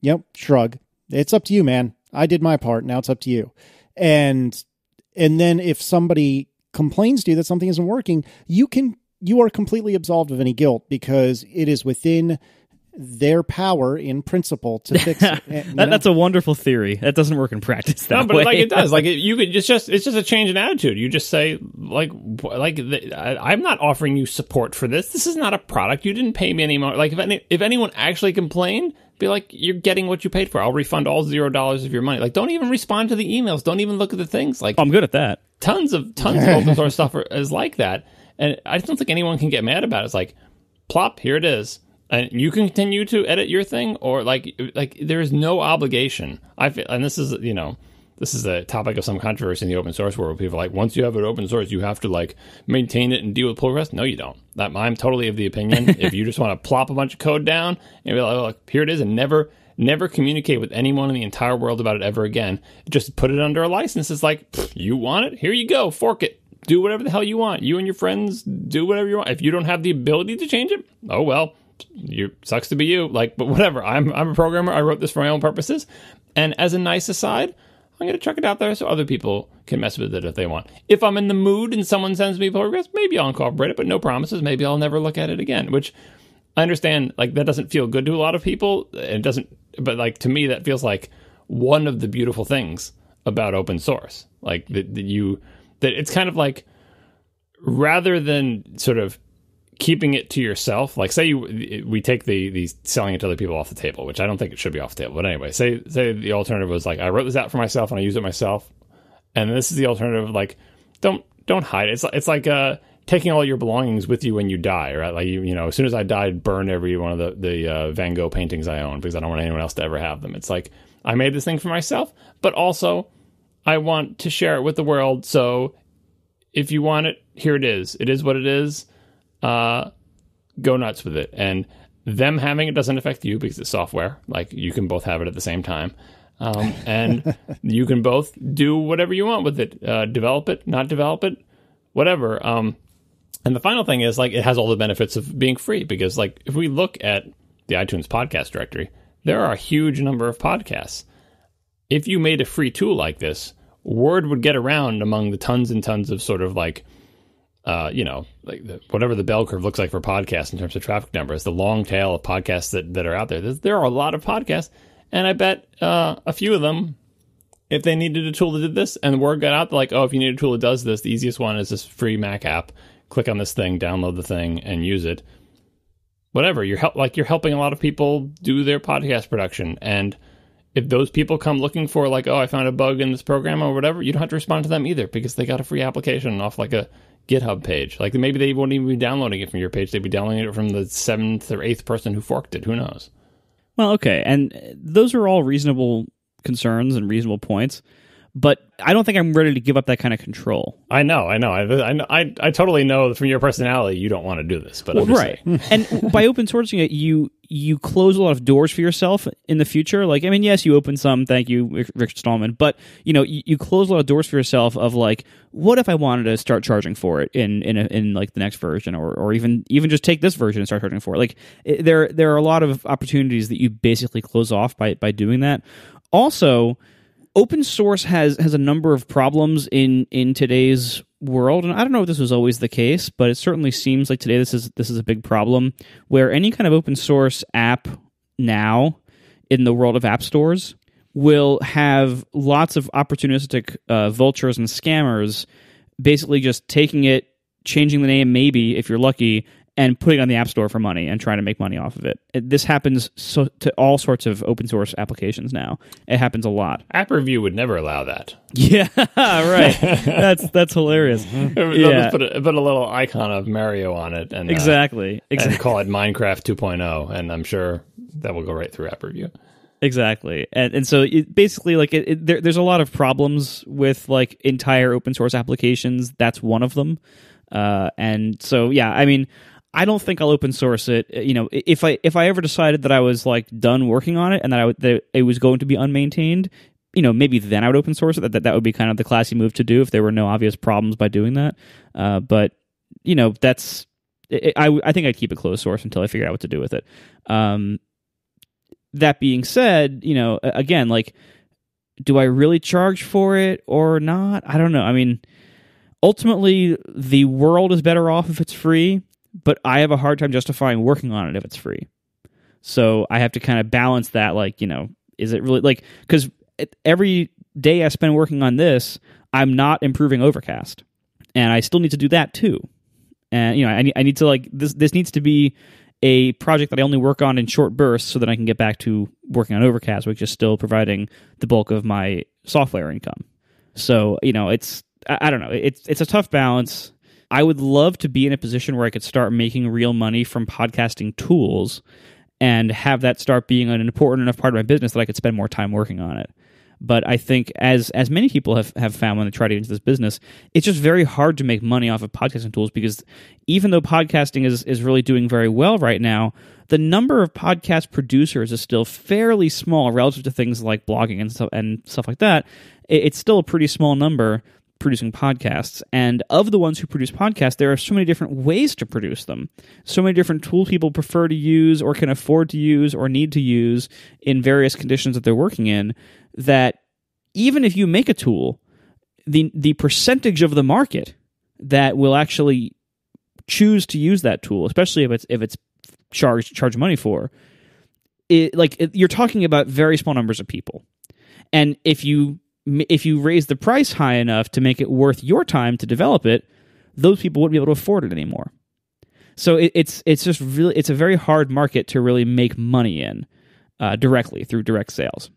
"Yep, shrug. It's up to you, man. I did my part. Now it's up to you." And and then if somebody complains to you that something isn't working, you can you are completely absolved of any guilt because it is within their power in principle to fix it. And, That, that's a wonderful theory. That doesn't work in practice that No, but way. like it does. Like it, you could it's just it's just a change in attitude. You just say like like the, I, I'm not offering you support for this. This is not a product. You didn't pay me any more. Like if any if anyone actually complained, be like you're getting what you paid for. I'll refund all zero dollars of your money. Like don't even respond to the emails. Don't even look at the things. Like I'm good at that. tons of tons of open source stuff are, is like that, and I don't think anyone can get mad about it. It's like, plop, here it is, and you can continue to edit your thing, or like like there is no obligation. I feel, and this is you know. This is a topic of some controversy in the open source world. People are like, once you have it open source, you have to like maintain it and deal with pull requests. No, you don't. That I'm totally of the opinion. if you just want to plop a bunch of code down and be like, oh, look, here it is, and never never communicate with anyone in the entire world about it ever again. Just put it under a license. It's like, you want it? Here you go. Fork it. Do whatever the hell you want. You and your friends do whatever you want. If you don't have the ability to change it, oh well. You sucks to be you. Like, but whatever. I'm I'm a programmer. I wrote this for my own purposes. And as a nice aside, I'm going to chuck it out there so other people can mess with it if they want. If I'm in the mood and someone sends me pull requests, maybe I'll incorporate it, but no promises. Maybe I'll never look at it again, which I understand, like, that doesn't feel good to a lot of people. It doesn't, but like, to me, that feels like one of the beautiful things about open source. Like, that, that you, that it's kind of like, rather than sort of keeping it to yourself like say you we take the the selling it to other people off the table which i don't think it should be off the table but anyway say say the alternative was like i wrote this out for myself and i use it myself and this is the alternative like don't don't hide it. It's, it's like uh taking all your belongings with you when you die right? Like you you know as soon as i died burn every one of the the uh, van gogh paintings i own because i don't want anyone else to ever have them. It's like i made this thing for myself but also i want to share it with the world. So if you want it here it is. It is what it is uh, go nuts with it. And them having it doesn't affect you because it's software. Like you can both have it at the same time. Um, and you can both do whatever you want with it. Uh, develop it, not develop it, whatever. Um, and the final thing is like it has all the benefits of being free because like if we look at the iTunes podcast directory, there are a huge number of podcasts. If you made a free tool like this, word would get around among the tons and tons of sort of like uh, you know, like the, whatever the bell curve looks like for podcasts in terms of traffic numbers, the long tail of podcasts that, that are out there. There are a lot of podcasts, and I bet uh, a few of them, if they needed a tool that did this, and the word got out, like, oh, if you need a tool that does this, the easiest one is this free Mac app. Click on this thing, download the thing, and use it. Whatever you're help, like you're helping a lot of people do their podcast production, and if those people come looking for like, oh, I found a bug in this program or whatever, you don't have to respond to them either because they got a free application off like a GitHub page. Like maybe they won't even be downloading it from your page; they'd be downloading it from the seventh or eighth person who forked it. Who knows? Well, okay, and those are all reasonable concerns and reasonable points but I don't think I'm ready to give up that kind of control. I know, I know, I, I, I totally know from your personality you don't want to do this, but well, right. and by open sourcing it, you you close a lot of doors for yourself in the future. Like, I mean, yes, you open some. Thank you, Richard Stallman. But you know, you, you close a lot of doors for yourself. Of like, what if I wanted to start charging for it in in a, in like the next version, or or even even just take this version and start charging for it? Like, it, there there are a lot of opportunities that you basically close off by by doing that. Also open source has has a number of problems in in today's world and i don't know if this was always the case but it certainly seems like today this is this is a big problem where any kind of open source app now in the world of app stores will have lots of opportunistic uh, vultures and scammers basically just taking it changing the name maybe if you're lucky and putting on the app store for money and trying to make money off of it. it this happens so, to all sorts of open source applications now. It happens a lot. App Review would never allow that. Yeah, right. that's that's hilarious. They'll yeah. put a, put a little icon of Mario on it and exactly, uh, exactly. And call it Minecraft 2.0, and I'm sure that will go right through App Review. Exactly, and and so it, basically, like it, it, there, there's a lot of problems with like entire open source applications. That's one of them. Uh, and so yeah, I mean, I don't think I'll open source it. You know, if I if I ever decided that I was like done working on it and that I would, that it was going to be unmaintained, you know, maybe then I would open source it. That, that that would be kind of the classy move to do if there were no obvious problems by doing that. Uh, but you know, that's it, I I think I'd keep it closed source until I figure out what to do with it. Um, that being said, you know, again, like, do I really charge for it or not? I don't know. I mean, ultimately, the world is better off if it's free but I have a hard time justifying working on it if it's free. So I have to kind of balance that. Like, you know, is it really like because every day I spend working on this, I'm not improving Overcast, and I still need to do that too. And you know, I need, I need to like this. This needs to be a project that I only work on in short bursts, so that I can get back to working on Overcast, which is still providing the bulk of my software income. So you know, it's I, I don't know. It's it's a tough balance. I would love to be in a position where I could start making real money from podcasting tools and have that start being an important enough part of my business that I could spend more time working on it. But I think as as many people have, have found when they try to get into this business, it's just very hard to make money off of podcasting tools because even though podcasting is, is really doing very well right now, the number of podcast producers is still fairly small relative to things like blogging and stuff and stuff like that. It's still a pretty small number producing podcasts. And of the ones who produce podcasts, there are so many different ways to produce them. So many different tools people prefer to use or can afford to use or need to use in various conditions that they're working in that even if you make a tool, the the percentage of the market that will actually choose to use that tool, especially if it's if it's charged charge money for, it like it, you're talking about very small numbers of people. And if you if you raise the price high enough to make it worth your time to develop it, those people wouldn't be able to afford it anymore. So it, it's it's just really it's a very hard market to really make money in uh, directly through direct sales.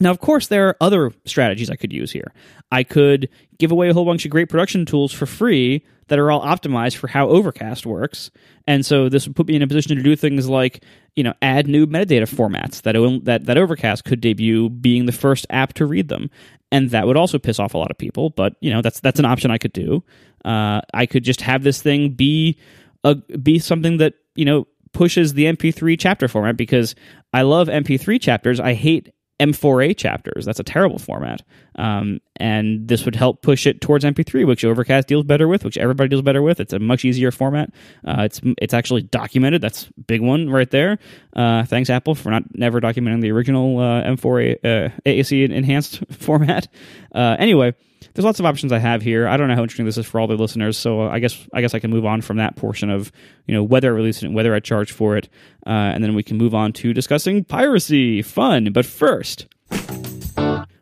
Now, of course, there are other strategies I could use here. I could give away a whole bunch of great production tools for free that are all optimized for how Overcast works, and so this would put me in a position to do things like, you know, add new metadata formats that that that Overcast could debut, being the first app to read them, and that would also piss off a lot of people. But you know, that's that's an option I could do. Uh, I could just have this thing be a be something that you know pushes the MP3 chapter format because I love MP3 chapters. I hate M4A chapters. That's a terrible format. Um, and this would help push it towards MP3, which Overcast deals better with, which everybody deals better with. It's a much easier format. Uh, it's it's actually documented. That's big one right there. Uh, thanks Apple for not never documenting the original uh, M4A uh, AAC enhanced format. Uh, anyway there's lots of options I have here. I don't know how interesting this is for all the listeners, so I guess I guess I can move on from that portion of you know whether I release it, whether I charge for it, uh, and then we can move on to discussing piracy. Fun, but first.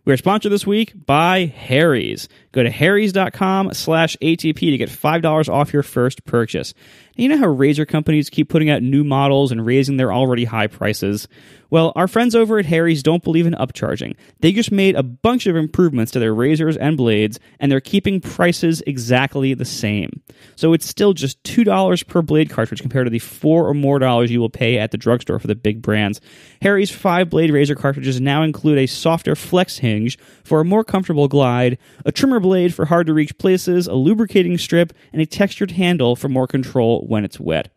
We are sponsored this week by Harry's. Go to harrys.com slash ATP to get $5 off your first purchase. You know how razor companies keep putting out new models and raising their already high prices? Well, our friends over at Harry's don't believe in upcharging. They just made a bunch of improvements to their razors and blades, and they're keeping prices exactly the same. So it's still just $2 per blade cartridge compared to the 4 or more dollars you will pay at the drugstore for the big brands. Harry's 5 blade razor cartridges now include a softer flex hinge for a more comfortable glide, a trimmer blade for hard to reach places, a lubricating strip, and a textured handle for more control when it's wet.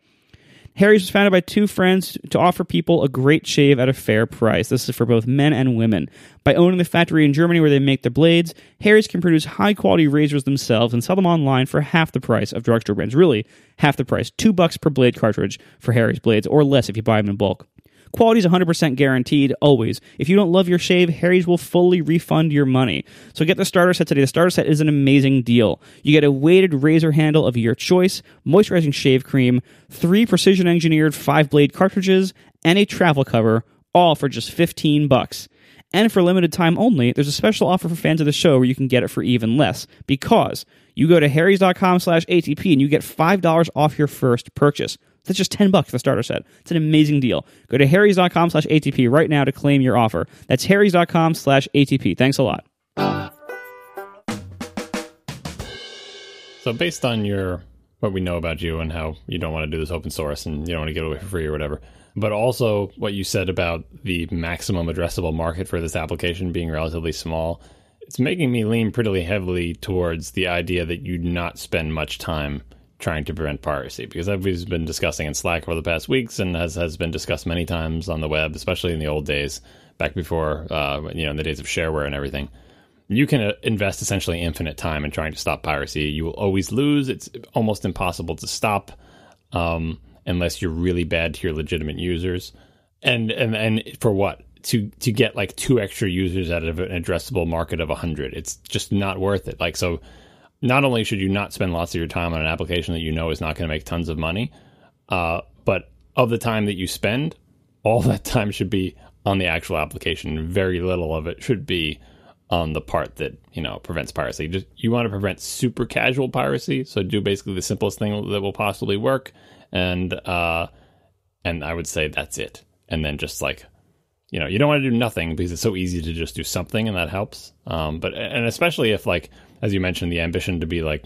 Harry's was founded by two friends to offer people a great shave at a fair price. This is for both men and women. By owning the factory in Germany where they make their blades, Harry's can produce high quality razors themselves and sell them online for half the price of drugstore brands. Really, half the price. Two bucks per blade cartridge for Harry's blades, or less if you buy them in bulk. Quality is 100% guaranteed, always. If you don't love your shave, Harry's will fully refund your money. So get the starter set today. The starter set is an amazing deal. You get a weighted razor handle of your choice, moisturizing shave cream, three precision engineered five blade cartridges, and a travel cover, all for just 15 bucks. And for limited time only, there's a special offer for fans of the show where you can get it for even less because you go to harrys.com slash ATP and you get $5 off your first purchase. That's just 10 bucks the starter set. It's an amazing deal. Go to harrys.com slash ATP right now to claim your offer. That's harrys.com slash ATP. Thanks a lot. So based on your what we know about you and how you don't want to do this open source and you don't want to get away for free or whatever, but also what you said about the maximum addressable market for this application being relatively small, it's making me lean pretty heavily towards the idea that you not spend much time trying to prevent piracy because that we've been discussing in Slack over the past weeks and has, has been discussed many times on the web, especially in the old days, back before, uh, you know, in the days of shareware and everything. You can uh, invest essentially infinite time in trying to stop piracy. You will always lose. It's almost impossible to stop um, unless you're really bad to your legitimate users. And and and for what? To to get like two extra users out of an addressable market of 100. It's just not worth it. Like so not only should you not spend lots of your time on an application that you know is not going to make tons of money, uh, but of the time that you spend, all that time should be on the actual application. Very little of it should be on the part that you know prevents piracy. Just you want to prevent super casual piracy, so do basically the simplest thing that will possibly work, and uh, and I would say that's it. And then just like you know, you don't want to do nothing because it's so easy to just do something, and that helps. Um, but and especially if like as you mentioned, the ambition to be like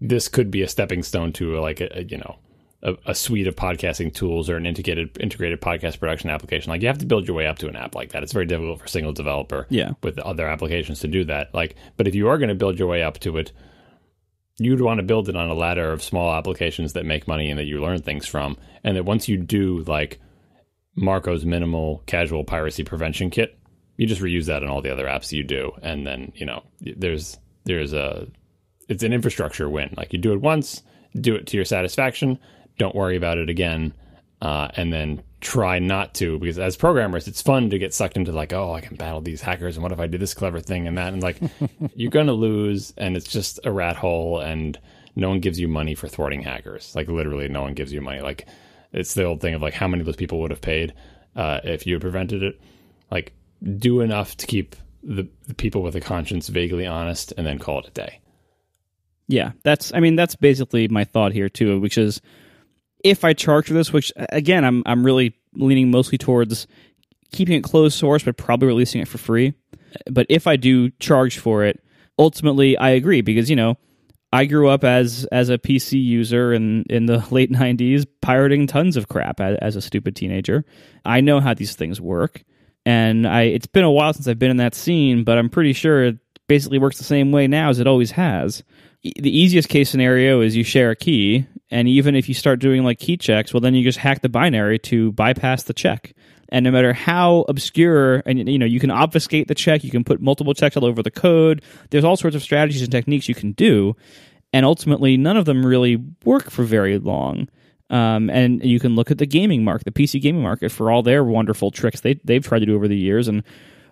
this could be a stepping stone to like a, a, you know a, a, suite of podcasting tools or an integrated integrated podcast production application. Like you have to build your way up to an app like that. It's very difficult for a single developer. Yeah. With other applications to do that. Like, but if you are going to build your way up to it, you'd want to build it on a ladder of small applications that make money and that you learn things from. And that once you do like Marco's minimal casual piracy prevention kit, you just reuse that in all the other apps you do. And then, you know, there's there's a it's an infrastructure win. Like you do it once, do it to your satisfaction, don't worry about it again, uh, and then try not to because as programmers it's fun to get sucked into like oh i can battle these hackers and what if i do this clever thing and that and like you're gonna lose and it's just a rat hole and no one gives you money for thwarting hackers. Like literally no one gives you money. Like it's the old thing of like how many of those people would have paid uh, if you had prevented it? Like do enough to keep the, the people with a conscience vaguely honest and then call it a day yeah that's i mean that's basically my thought here too which is if I charge for this, which again, I'm I'm really leaning mostly towards keeping it closed source, but probably releasing it for free. But if I do charge for it, ultimately I agree because you know I grew up as as a PC user in in the late '90s, pirating tons of crap as, as a stupid teenager. I know how these things work, and I it's been a while since I've been in that scene, but I'm pretty sure it basically works the same way now as it always has. The easiest case scenario is you share a key and even if you start doing like key checks, well, then you just hack the binary to bypass the check. And no matter how obscure, and you know, you can obfuscate the check, you can put multiple checks all over the code. There's all sorts of strategies and techniques you can do, and ultimately, none of them really work for very long. Um, and you can look at the gaming market, the PC gaming market, for all their wonderful tricks they they've tried to do over the years, and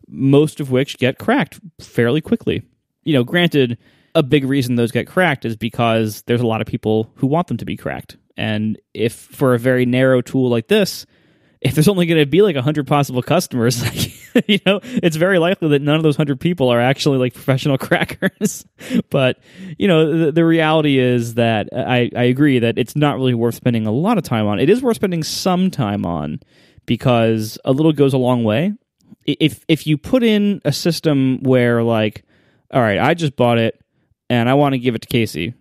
most of which get cracked fairly quickly. You know, granted, a big reason those get cracked is because there's a lot of people who want them to be cracked. And if for a very narrow tool like this, if there's only going to be like 100 possible customers, like, you know, it's very likely that none of those 100 people are actually like professional crackers. but, you know, the, the, reality is that I, I agree that it's not really worth spending a lot of time on. It is worth spending some time on because a little goes a long way. If if you put in a system where like, all right, I just bought it, and I want to give it to Casey.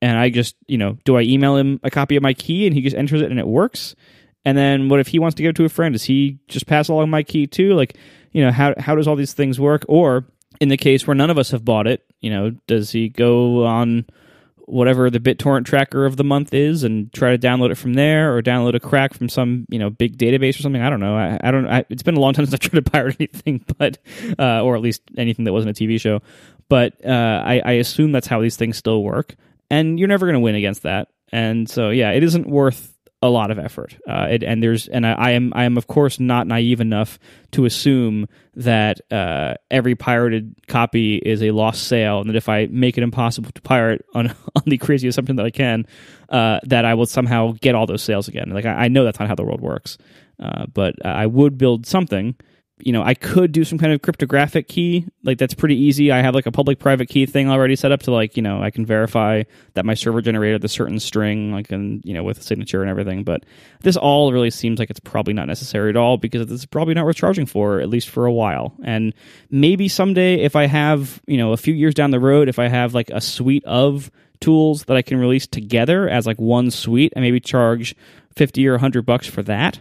And I just, you know, do I email him a copy of my key and he just enters it and it works? And then what if he wants to give it to a friend? Does he just pass along my key too? Like, you know, how how does all these things work? Or in the case where none of us have bought it, you know, does he go on whatever the BitTorrent tracker of the month is and try to download it from there or download a crack from some you know big database or something i don't know i, I don't I, it's been a long time since I've tried to pirate anything but uh, or at least anything that wasn't a tv show but uh, I, I assume that's how these things still work and you're never going to win against that and so yeah it isn't worth a lot of effort. Uh, it, and there's and I, I, am I am of course not naive enough to assume that uh, every pirated copy is a lost sale, and that if I make it impossible to pirate on on the crazy assumption that I can, uh, that I will somehow get all those sales again. Like I, I know that's not how the world works, uh, but I would build something you know, I could do some kind of cryptographic key. Like that's pretty easy. I have like a public private key thing already set up to like, you know, I can verify that my server generated the certain string, like and you know, with a signature and everything. But this all really seems like it's probably not necessary at all because it's probably not worth charging for, at least for a while. And maybe someday if I have, you know, a few years down the road, if I have like a suite of tools that I can release together as like one suite and maybe charge 50 or 100 bucks for that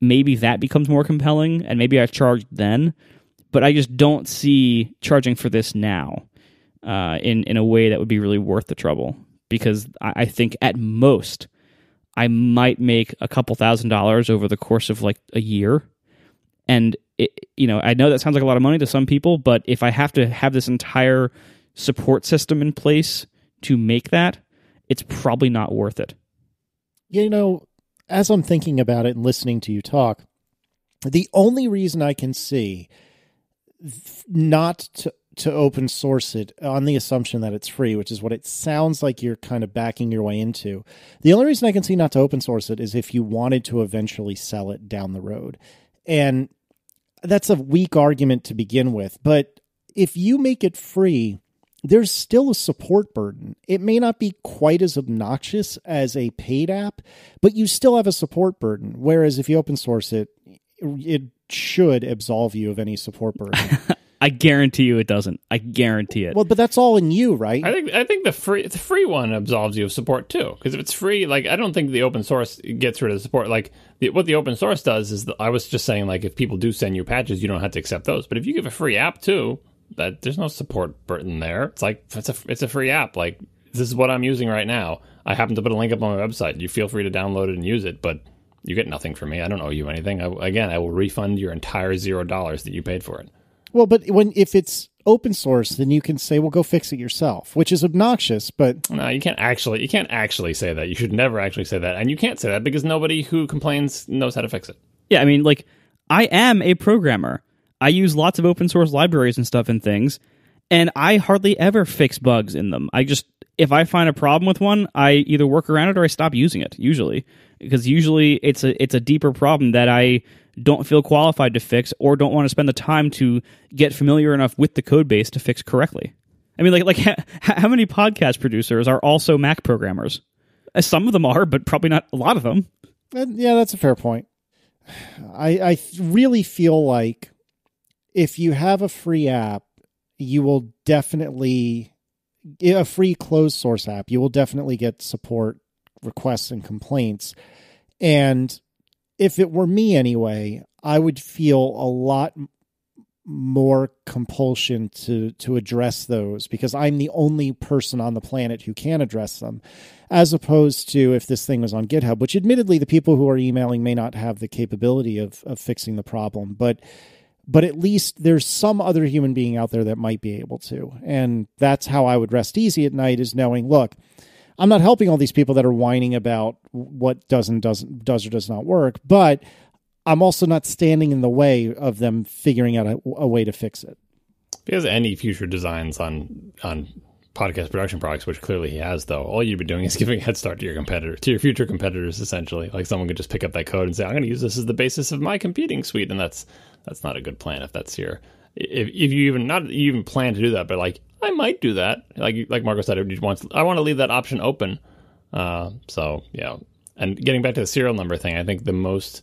maybe that becomes more compelling and maybe I charge then. But I just don't see charging for this now uh, in in a way that would be really worth the trouble because I, I think at most I might make a couple thousand dollars over the course of like a year, and it, you know I know that sounds like a lot of money to some people, but if I have to have this entire support system in place to make that, it's probably not worth it. You know, as I'm thinking about it and listening to you talk, the only reason I can see not to to open source it on the assumption that it's free, which is what it sounds like you're kind of backing your way into. The only reason I can see not to open source it is if you wanted to eventually sell it down the road. And that's a weak argument to begin with, but if you make it free, there's still a support burden. It may not be quite as obnoxious as a paid app, but you still have a support burden. Whereas if you open source it, it should absolve you of any support burden. I guarantee you it doesn't. I guarantee it. Well, but that's all in you, right? I think I think the free the free one absolves you of support too. Because if it's free, like I don't think the open source gets rid of the support. Like the, what the open source does is the, I was just saying like if people do send you patches, you don't have to accept those. But if you give a free app too, that there's no support button there. It's like it's a it's a free app. Like this is what I'm using right now. I happen to put a link up on my website. You feel free to download it and use it, but you get nothing from me. I don't owe you anything. I, again, I will refund your entire zero dollars that you paid for it. Well, but when if it's open source, then you can say, "Well, go fix it yourself," which is obnoxious. But no, you can't actually. You can't actually say that. You should never actually say that, and you can't say that because nobody who complains knows how to fix it. Yeah, I mean, like I am a programmer. I use lots of open source libraries and stuff and things, and I hardly ever fix bugs in them. I just if I find a problem with one, I either work around it or I stop using it. Usually, because usually it's a it's a deeper problem that I don't feel qualified to fix or don't want to spend the time to get familiar enough with the code base to fix correctly. I mean, like like how many podcast producers are also Mac programmers? Uh, some of them are, but probably not a lot of them. Yeah, that's a fair point. I I really feel like if you have a free app, you will definitely a free closed source app, you will definitely get support requests and complaints. And if it were me anyway, I would feel a lot more compulsion to to address those because I'm the only person on the planet who can address them as opposed to if this thing was on GitHub which admittedly the people who are emailing may not have the capability of of fixing the problem but but at least there's some other human being out there that might be able to and that's how I would rest easy at night is knowing look I'm not helping all these people that are whining about what does and doesn't does or does not work, but I'm also not standing in the way of them figuring out a, a way to fix it. Because any future designs on on podcast production products, which clearly he has, though, all you'd be doing is giving a head start to your competitor, to your future competitors, essentially. Like someone could just pick up that code and say, "I'm going to use this as the basis of my competing suite," and that's that's not a good plan if that's your if, if you even not you even plan to do that, but like I might do that. Like like Marco said, I want I want to leave that option open. Uh, so yeah, and getting back to the serial number thing, I think the most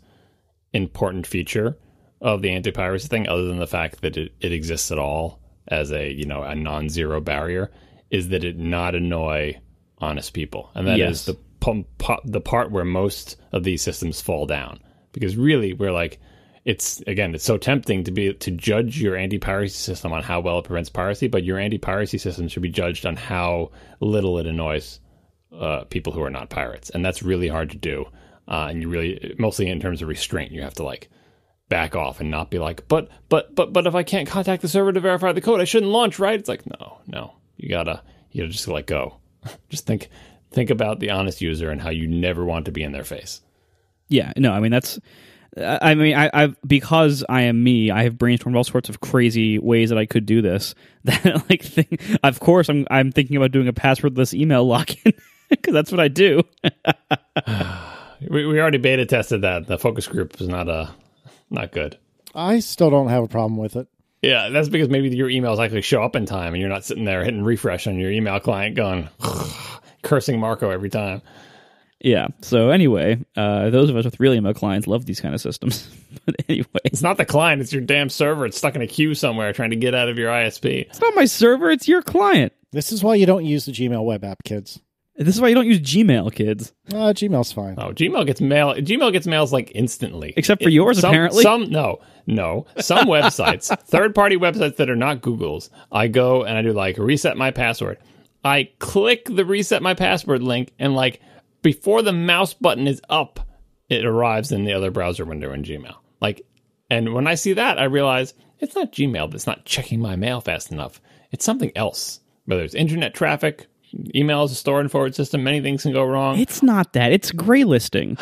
important feature of the anti-piracy thing, other than the fact that it, it exists at all as a you know a non-zero barrier, is that it not annoy honest people, and that yes. is the the part where most of these systems fall down because really we're like it's again, it's so tempting to be to judge your anti-piracy system on how well it prevents piracy, but your anti-piracy system should be judged on how little it annoys uh, people who are not pirates, and that's really hard to do. Uh, and you really, mostly in terms of restraint, you have to like back off and not be like, but but but but if I can't contact the server to verify the code, I shouldn't launch, right? It's like no, no, you gotta you gotta just let go. just think think about the honest user and how you never want to be in their face. Yeah, no, I mean that's I mean, I, have because I am me. I have brainstormed all sorts of crazy ways that I could do this. That like, thing, of course, I'm I'm thinking about doing a passwordless email login because that's what I do. we we already beta tested that. The focus group was not uh not good. I still don't have a problem with it. Yeah, that's because maybe your emails actually show up in time, and you're not sitting there hitting refresh on your email client, going cursing Marco every time. Yeah. So anyway, uh, those of us with real email clients love these kind of systems. but anyway, it's not the client; it's your damn server. It's stuck in a queue somewhere, trying to get out of your ISP. It's not my server; it's your client. This is why you don't use the Gmail web app, kids. This is why you don't use Gmail, kids. Uh, Gmail's fine. Oh, Gmail gets mail. Gmail gets mails like instantly, except for it, yours. Some, apparently, some no, no. Some websites, third-party websites that are not Google's, I go and I do like reset my password. I click the reset my password link and like before the mouse button is up, it arrives in the other browser window in Gmail. Like, and when I see that, I realize it's not Gmail that's not checking my mail fast enough. It's something else. Whether it's internet traffic, email is a store and forward system, many things can go wrong. It's not that. It's gray listing.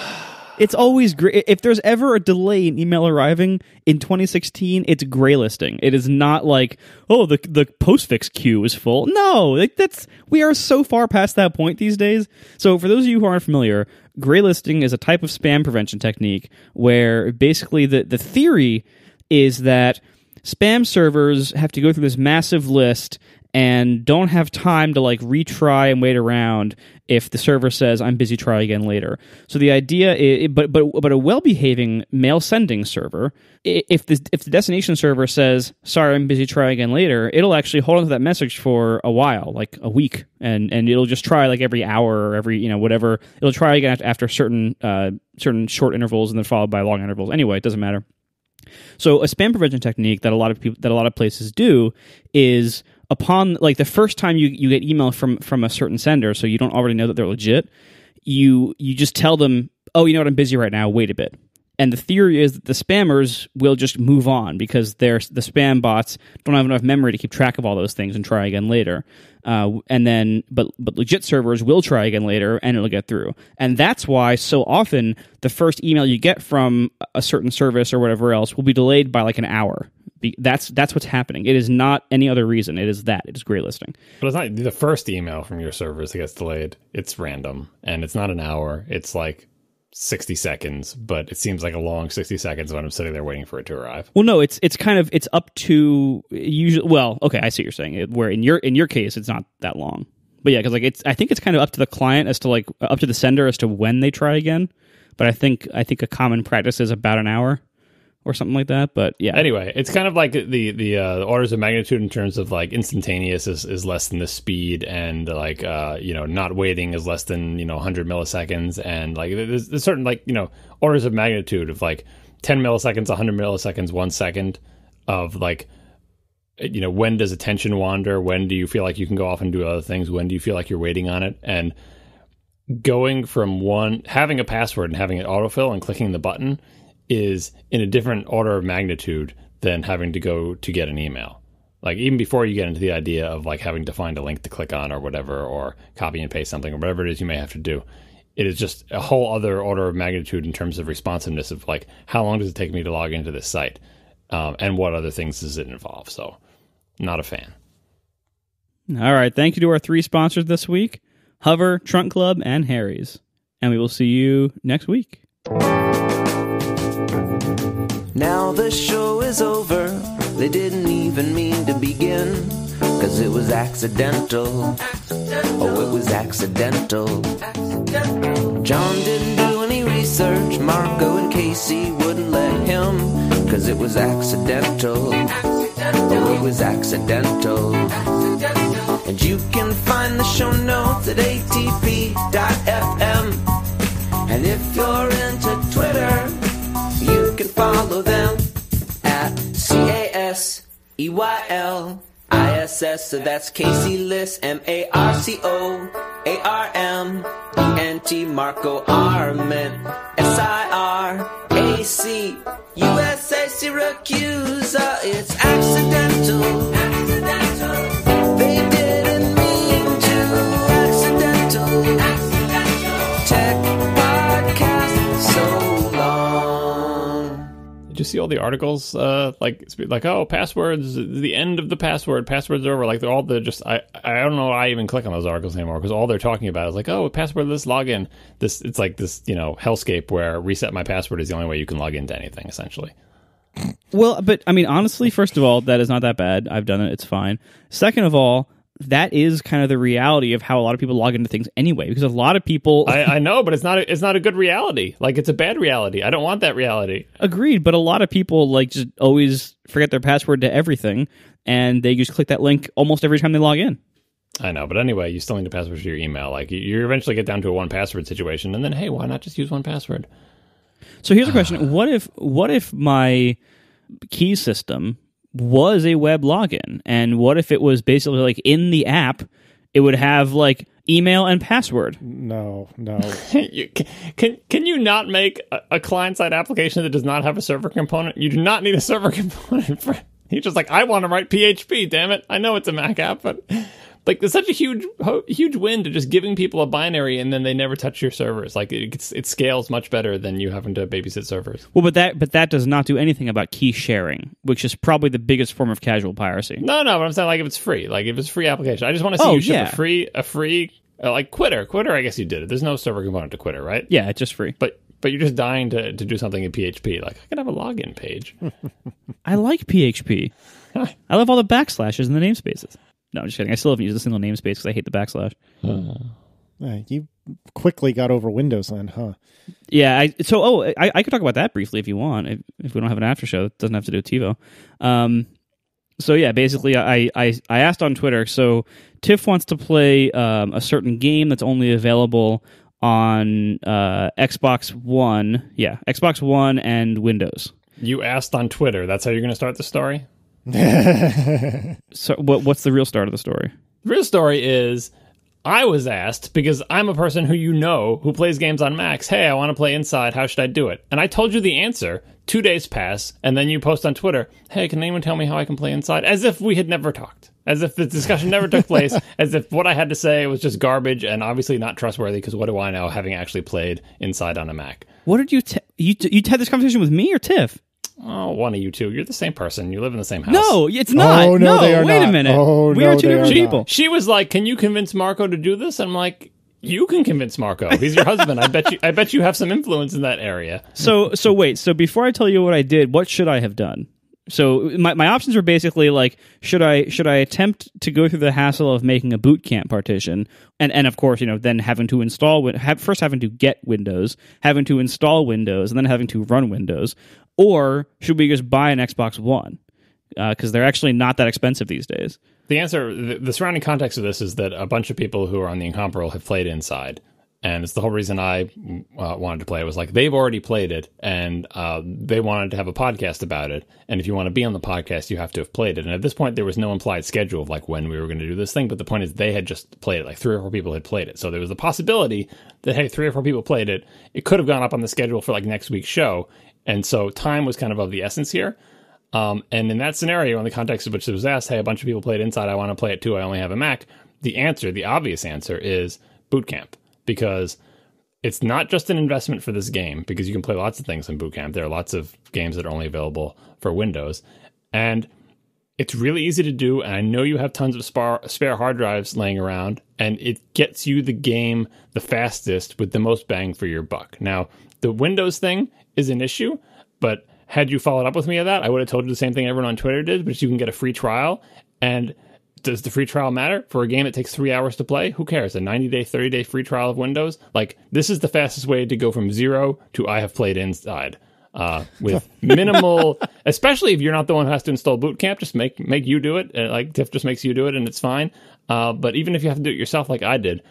It's always gray. If there's ever a delay in email arriving in 2016, it's gray listing. It is not like, oh, the the postfix queue is full. No, that's we are so far past that point these days. So for those of you who aren't familiar, gray listing is a type of spam prevention technique where basically the the theory is that spam servers have to go through this massive list and don't have time to like retry and wait around if the server says I'm busy, try again later. So the idea is, but but but a well behaving mail sending server, if the if the destination server says sorry I'm busy, try again later, it'll actually hold on to that message for a while, like a week, and and it'll just try like every hour or every you know whatever. It'll try again after certain uh, certain short intervals and then followed by long intervals. Anyway, it doesn't matter. So a spam prevention technique that a lot of people that a lot of places do is upon like the first time you, you get email from from a certain sender, so you don't already know that they're legit, you you just tell them, oh, you know what, I'm busy right now. Wait a bit. And the theory is that the spammers will just move on because the spam bots don't have enough memory to keep track of all those things and try again later. Uh, and then, but but legit servers will try again later and it'll get through. And that's why so often the first email you get from a certain service or whatever else will be delayed by like an hour. Be, that's that's what's happening. It is not any other reason. It is that. It is graylisting. But it's not the first email from your servers that gets delayed. It's random and it's not an hour. It's like 60 seconds, but it seems like a long 60 seconds when I'm sitting there waiting for it to arrive. Well, no, it's it's kind of it's up to usually. Well, okay, I see what you're saying. It, where in your in your case, it's not that long. But yeah, because like it's I think it's kind of up to the client as to like up to the sender as to when they try again. But I think I think a common practice is about an hour or something like that. But yeah. Anyway, it's kind of like the the, uh, orders of magnitude in terms of like instantaneous is, is less than the speed, and like uh, you know not waiting is less than you know 100 milliseconds, and like there's, there's certain like you know orders of magnitude of like 10 milliseconds, 100 milliseconds, one second of like you know when does attention wander when do you feel like you can go off and do other things when do you feel like you're waiting on it and going from one having a password and having it autofill and clicking the button is in a different order of magnitude than having to go to get an email. Like even before you get into the idea of like having to find a link to click on or whatever, or copy and paste something or whatever it is you may have to do, it is just a whole other order of magnitude in terms of responsiveness of like how long does it take me to log into this site, um, and what other things does it involve. So, not a fan. All right, thank you to our three sponsors this week: Hover, Trunk Club, and Harry's, and we will see you next week. Now the show is over. They didn't even mean to begin. Cause it was accidental. Oh, it was accidental. John didn't do any research. Marco and Casey wouldn't let him. Cause it was accidental. Oh, it was accidental. And you can find the show notes at atp.fm. And if you're into Twitter, can follow them at C A S E Y L I S S. So that's Casey Liss, M A R C O A R M E N T, Marco Arment, S I R A C U S A, Siracusa. It's. Accidental. You see all the articles? Uh, like like oh, passwords, the end of the password, passwords are over. Like they're all the just I I don't know. I even click on those articles anymore because all they're talking about is like oh, passwordless login. This it's like this you know hellscape where reset my password is the only way you can log into anything essentially. Well, but I mean, honestly, first of all, that is not that bad. I've done it; it's fine. Second of all, that is kind of the reality of how a lot of people log into things anyway. Because a lot of people I, I know, but it's not a, it's not a good reality. Like it's a bad reality. I don't want that reality. agreed, but a lot of people like just always forget their password to everything, and they just click that link almost every time they log in. I know, but anyway, you still need a password to your email. Like you, you eventually get down to a one password situation, and then hey, why not just use one password? So here's a question: What if what if my key system was a web login, and what if it was basically like in the app, it would have like email and password? No, no. you, can, can can you not make a, a client side application that does not have a server component? You do not need a server component for. You're just like I want to write PHP. Damn it! I know it's a Mac app, but like there's such a huge huge win to just giving people a binary and then they never touch your servers. Like it gets, it scales much better than you having to babysit servers. Well, but that but that does not do anything about key sharing, which is probably the biggest form of casual piracy. No, no, but I'm saying like if it's free, like if it's free application, I just want to see Oh, you ship yeah. a free a free uh, like Quitter. Quitter, I guess you did it. There's no server component to Quitter, right? Yeah, it's just free. But but you're just dying to, to do something in PHP. Like I could have a login page. I like PHP. I love all the backslashes and the namespaces. No, I'm just kidding. I still haven't used a single namespace because I hate the backslash. Uh, you quickly got over Windows then, huh? Yeah, I, so oh, I, I could talk about that briefly if you want. If, if we don't have an after show, it doesn't have to do with TiVo. Um, so yeah, basically, I, I I asked on Twitter. So Tiff wants to play um, a certain game that's only available on uh, Xbox One. Yeah, Xbox One and Windows. You asked on Twitter. That's how you're going to start the story. So what what's the real start of the story? The real story is I was asked because I'm a person who you know who plays games on Macs. Hey, I want to play Inside. How should I do it? And I told you the answer. Two days pass, and then you post on Twitter, "Hey, can anyone tell me how I can play Inside?" As if we had never talked, as if the discussion never took place, as if what I had to say was just garbage and obviously not trustworthy. Because what do I know, having actually played Inside on a Mac? What did you t- you you had this conversation with me or Tiff? Oh, one of you two. You're the same person. You live in the same house. No, it's oh, not. Oh, no, they are wait not. a minute. Oh, we no, are two they different are people. not. She was like, "Can you convince Marco to do this?" I'm like, "You can convince Marco. He's your husband. I bet you. I bet you have some influence in that area." So so wait. So before I tell you what I did, what should I have done? So my, my options were basically like should I should I attempt to go through the hassle of making a boot camp partition? And and of course you know then having to install have, first having to get Windows having to install Windows and then having to run Windows. Or should we just buy an Xbox One? Uh, because they're actually not that expensive these days. The answer, the, the surrounding context of this is that a bunch of people who are on the incomparable have played Inside, and it's the whole reason I uh, wanted to play it was like they've already played it, and uh, they wanted to have a podcast about it. And if you want to be on the podcast, you have to have played it. And at this point, there was no implied schedule of like when we were going to do this thing. But the point is, they had just played it. Like three or four people had played it, so there was a possibility that hey, three or four people played it. It could have gone up on the schedule for like next week's show, and so time was kind of of the essence here. Um, and in that scenario, in the context of which it was asked, hey, a bunch of people played Inside, I want to play it too, I only have a Mac. The answer, the obvious answer, is Boot Camp because it's not just an investment for this game because you can play lots of things in Boot Camp. There are lots of games that are only available for Windows, and it's really easy to do. And I know you have tons of spar- spare hard drives laying around, and it gets you the game the fastest with the most bang for your buck. Now, the Windows thing is an issue, but had you followed up with me on that, I would have told you the same thing everyone on Twitter did, but you can get a free trial. And does the free trial matter for a game that takes three hours to play? Who cares? A 90 day, 30 day free trial of Windows? Like, this is the fastest way to go from zero to I have played inside. Uh, with minimal, especially if you're not the one who has to install Boot Camp, just make make you do it. Uh, like Tiff just makes you do it, and it's fine. Uh, but even if you have to do it yourself, like I did,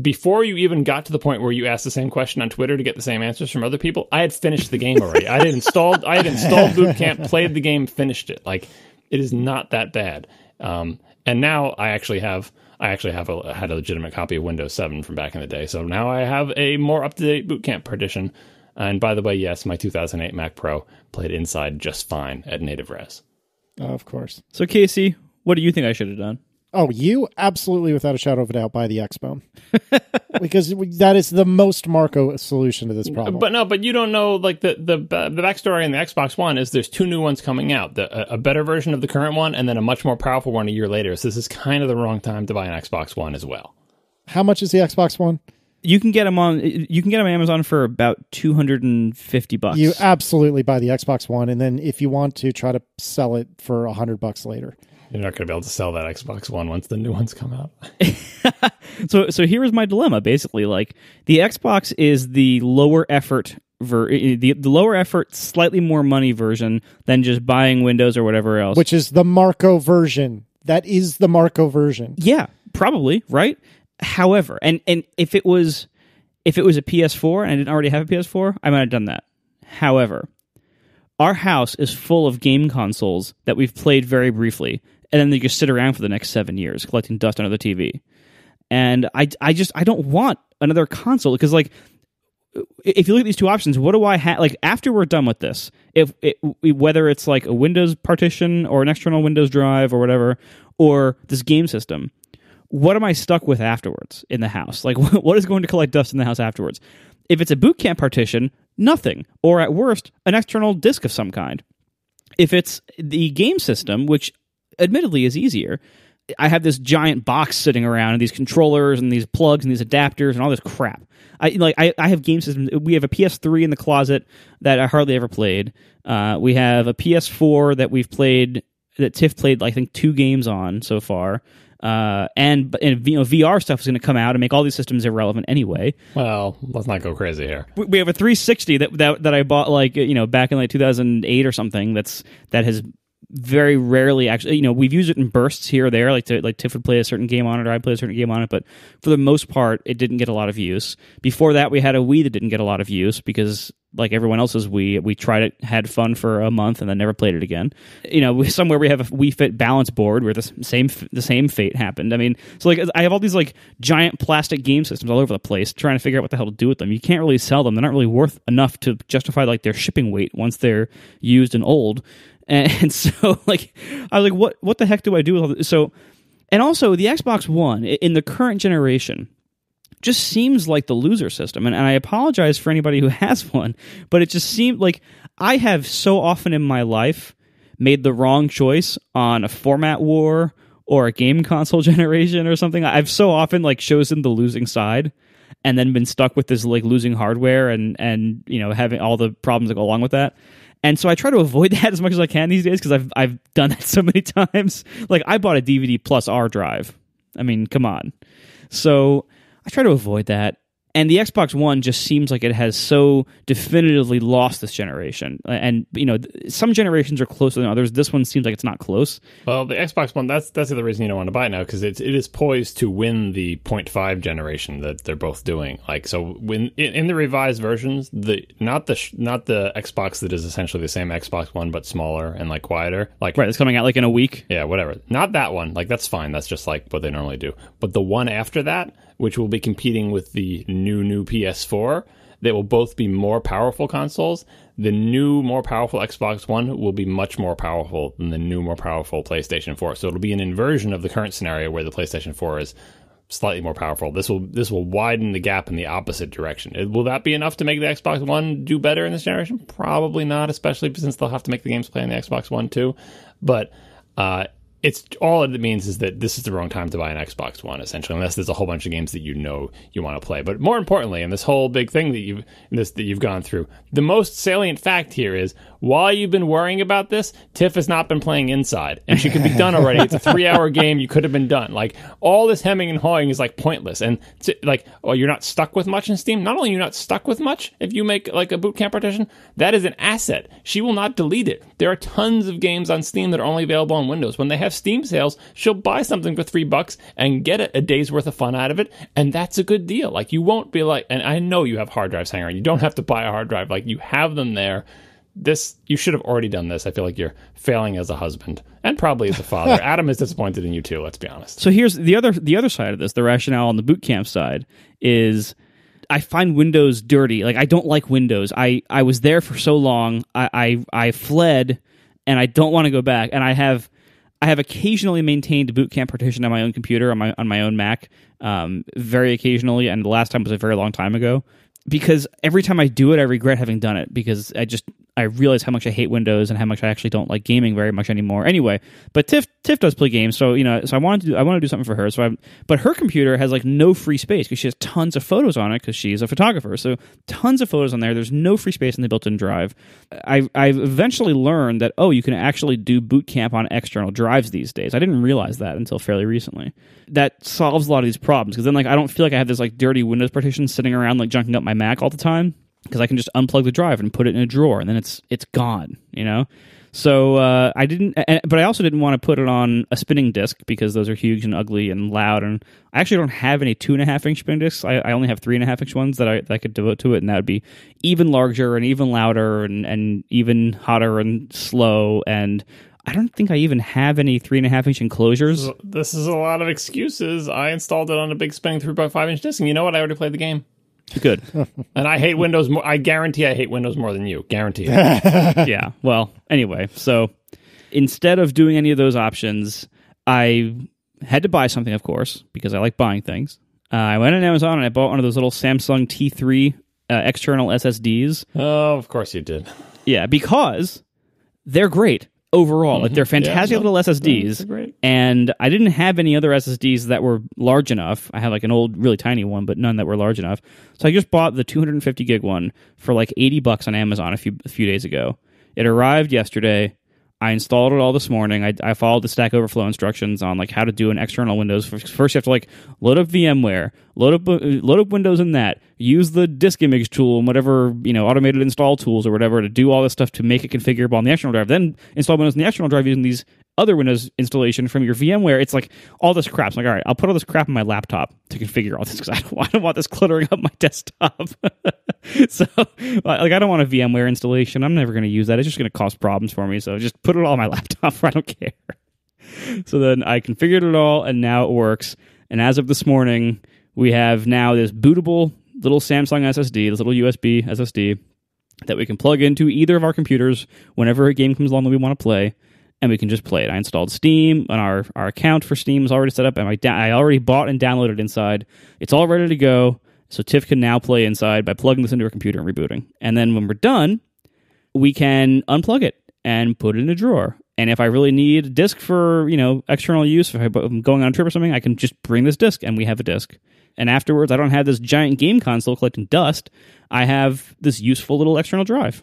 before you even got to the point where you asked the same question on Twitter to get the same answers from other people, I had finished the game already. I had installed I had installed Boot Camp, played the game, finished it. Like it is not that bad. Um, and now I actually have I actually have a had a legitimate copy of Windows 7 from back in the day. So now I have a more up to date Boot Camp partition. And by the way, yes, my 2008 Mac Pro played inside just fine at native res. Of course. So Casey, what do you think I should have done? Oh, you absolutely, without a shadow of a doubt, buy the Xbone because that is the most Marco solution to this problem. But no, but you don't know like the the the backstory in the Xbox One is there's two new ones coming out, the, a, a better version of the current one, and then a much more powerful one a year later. So this is kind of the wrong time to buy an Xbox One as well. How much is the Xbox One? You can get them on. You can get them on Amazon for about two hundred and fifty bucks. You absolutely buy the Xbox One, and then if you want to, try to sell it for a hundred bucks later. You're not going to be able to sell that Xbox One once the new ones come out. so so here is my dilemma. Basically, like the Xbox is the lower effort. Ver- the, the lower effort, slightly more money version than just buying Windows or whatever else. Which is the Marco version. That is the Marco version. Yeah, probably right. However, and and if it was if it was a PS4 and I didn't already have a PS4, I might have done that. However, our house is full of game consoles that we've played very briefly, and then they just sit around for the next seven years collecting dust under the TV. And I I just I don't want another console because like if you look at these two options, what do I have? Like after we're done with this, if it, whether it's like a Windows partition or an external Windows drive or whatever, or this game system, what am I stuck with afterwards in the house? Like what is going to collect dust in the house afterwards? If it's a boot camp partition, nothing, or at worst, an external disk of some kind. If it's the game system, which admittedly is easier, I have this giant box sitting around and these controllers and these plugs and these adapters and all this crap. I like I, I have game systems. We have a PS3 in the closet that I hardly ever played. Uh, we have a PS4 that we've played that Tiff played I think two games on so far. Uh, and, and you know VR stuff is going to come out and make all these systems irrelevant anyway. Well, let's not go crazy here. We- We have a 360 that that, that I bought like you know back in like 2008 or something. That's that has very rarely actually you know we've used it in bursts here or there like to like Tiff would play a certain game on it or I'd play a certain game on it but for the most part it didn't get a lot of use. Before that we had a Wii that didn't get a lot of use because like everyone else's Wii we tried it had fun for a month and then never played it again. You know somewhere we have a Wii Fit balance board where the same the same fate happened. I mean so like I have all these like giant plastic game systems all over the place trying to figure out what the hell to do with them. You can't really sell them. They're not really worth enough to justify like their shipping weight once they're used and old and so like I was like, what what the heck do I do with all this? So and also the Xbox One in the current generation just seems like the loser system. And, and I apologize for anybody who has one, but it just seemed like I have so often in my life made the wrong choice on a format war or a game console generation or something. I've so often like chosen the losing side and then been stuck with this like losing hardware and and you know having all the problems that go along with that. And so I try to avoid that as much as I can these days because I've I've done that so many times. Like I bought a DVD plus R drive. I mean, come on. So I try to avoid that. And the Xbox One just seems like it has so definitively lost this generation. And you know, th- some generations are closer than others. This one seems like it's not close. Well, the Xbox One, that's that's the other reason you don't want to buy it now because it's it is poised to win the 0.5 generation that they're both doing. Like so, when in, in the revised versions, the not the sh- not the Xbox that is essentially the same Xbox One but smaller and like quieter. Like Right, it's coming out like in a week. yeah, whatever. Not that one. Like that's fine. That's just like what they normally do. But the one after that, which will be competing with the new new PS4, they will both be more powerful consoles. The new more powerful Xbox One will be much more powerful than the new more powerful PlayStation 4. So it'll be an inversion of the current scenario where the PlayStation 4 is slightly more powerful. This will this will widen the gap in the opposite direction. Will that be enough to make the Xbox One do better in this generation? Probably not, especially since they'll have to make the games play on the Xbox One too. But uh, it's all it means is that this is the wrong time to buy an Xbox One, essentially, unless there's a whole bunch of games that you know you want to play. But more importantly, and this whole big thing that you've this that you've gone through, the most salient fact here is while you've been worrying about this, Tiff has not been playing Inside, and she could be done already. It's a three-hour game; you could have been done. Like all this hemming and hawing is like pointless, and t- like, oh, you're not stuck with much in Steam. Not only are you not stuck with much, if you make like a boot camp partition, that is an asset. She will not delete it. There are tons of games on Steam that are only available on Windows. When they have Steam sales, she'll buy something for three bucks and get a, a day's worth of fun out of it, and that's a good deal. Like you won't be like, and I know you have hard drives hanging around. You don't have to buy a hard drive. Like you have them there. This you should have already done this. I feel like you're failing as a husband and probably as a father. Adam is disappointed in you too. Let's be honest. So here's the other the other side of this. The rationale on the boot camp side is I find Windows dirty. Like I don't like Windows. I I was there for so long. I I, I fled, and I don't want to go back. And I have I have occasionally maintained a boot camp partition on my own computer on my on my own Mac, um, very occasionally. And the last time was a very long time ago. Because every time I do it, I regret having done it because I just I realize how much I hate Windows and how much I actually don't like gaming very much anymore. Anyway, but Tiff Tiff does play games, so you know, so I wanted to do, I want to do something for her. So I, but her computer has like no free space because she has tons of photos on it because she's a photographer. So tons of photos on there. There's no free space in the built-in drive. I I've eventually learned that oh, you can actually do boot camp on external drives these days. I didn't realize that until fairly recently. That solves a lot of these problems because then like I don't feel like I have this like dirty Windows partition sitting around like junking up my Mac all the time because I can just unplug the drive and put it in a drawer, and then it's it's gone. You know. So uh, I didn't, but I also didn't want to put it on a spinning disc because those are huge and ugly and loud. And I actually don't have any two and a half inch spinning discs. I, I only have three and a half inch ones that I, that I could devote to it, and that would be even larger and even louder and, and even hotter and slow. And I don't think I even have any three and a half inch enclosures. This is a lot of excuses. I installed it on a big spinning 3.5 inch disc, and you know what? I already played the game. Good. And I hate Windows more. I guarantee I hate Windows more than you. Guarantee. it. yeah. Well, anyway, so instead of doing any of those options, I had to buy something, of course, because I like buying things. Uh, I went on Amazon and I bought one of those little Samsung T3 uh, external SSDs. oh, of course you did. Yeah, because they're great overall. Like mm-hmm. they're fantastic Yeah, no, little SSDs. And I didn't have any other SSDs that were large enough. I had like an old, really tiny one, but none that were large enough. So I just bought the 250 gig one for like 80 bucks on Amazon a few a few days ago. It arrived yesterday. I installed it all this morning. I, I followed the Stack Overflow instructions on like how to do an external Windows. First, you have to like load up VMware, load up uh, load up Windows in that, use the disk image tool and whatever you know automated install tools or whatever to do all this stuff to make it configurable on the external drive. Then install Windows in the external drive using these other Windows installation from your VMware. It's like all this crap. I'm like, all right, I'll put all this crap on my laptop to configure all this because I don't, I don't want this cluttering up my desktop. so, like, I don't want a VMware installation. I'm never going to use that. It's just going to cause problems for me. So just put it all on my laptop. I don't care. So then I configured it all, and now it works. And as of this morning, we have now this bootable little Samsung SSD, this little USB SSD that we can plug into either of our computers whenever a game comes along that we want to play and we can just play it. I installed Steam, and our, our account for Steam is already set up, and I, I already bought and downloaded inside. It's all ready to go, so Tiff can now play inside by plugging this into her computer and rebooting. And then when we're done, we can unplug it and put it in a drawer. And if I really need a disk for you know external use, if I'm going on a trip or something, I can just bring this disk, and we have a disk. And afterwards, I don't have this giant game console collecting dust. I have this useful little external drive.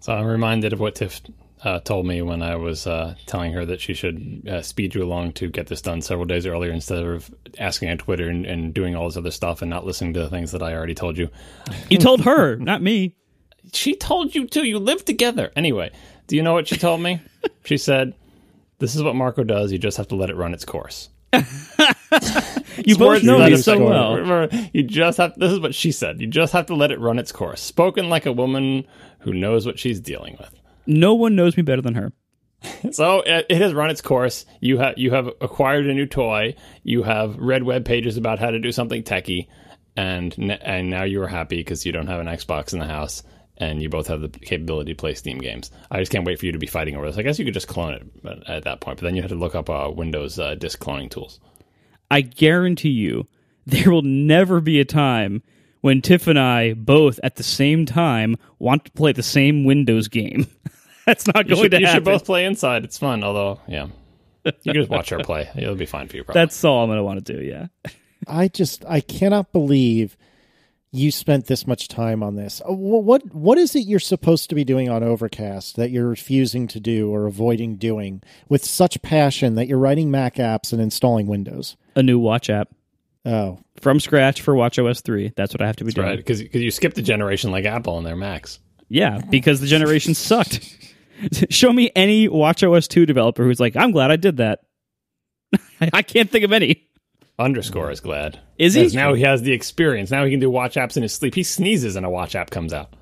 So I'm reminded of what Tiff uh, told me when I was uh, telling her that she should uh, speed you along to get this done several days earlier instead of asking on Twitter and, and, doing all this other stuff and not listening to the things that I already told you. You told her, not me. She told you too. You live together. Anyway, do you know what she told me? she said, This is what Marco does. You just have to let it run its course. you both know me so well. You just have. This is what she said. You just have to let it run its course. Spoken like a woman who knows what she's dealing with. No one knows me better than her. so it, it, has run its course. You have you have acquired a new toy. You have read web pages about how to do something techy, and and now you are happy because you don't have an Xbox in the house, and you both have the capability to play Steam games. I just can't wait for you to be fighting over this. I guess you could just clone it at that point, but then you have to look up uh, Windows uh, disk cloning tools. I guarantee you, there will never be a time when Tiff and I both at the same time want to play the same Windows game. That's not you going should, to you happen. You should both play inside. It's fun, although, yeah. You can just watch her play. It'll be fine for you, probably. That's all I'm going to want to do, yeah. I just, I cannot believe you spent this much time on this. Uh, what what is it you're supposed to be doing on Overcast that you're refusing to do or avoiding doing with such passion that you're writing Mac apps and installing Windows? A new watch app. Oh, from scratch for WatchOS three. That's what I have to be That's doing. Right, because you skipped a generation like Apple and their Macs. Yeah, because the generation sucked. Show me any WatchOS two developer who's like, I'm glad I did that. I can't think of any. Underscore is glad. Is he? Now he has the experience. Now he can do watch apps in his sleep. He sneezes and a watch app comes out.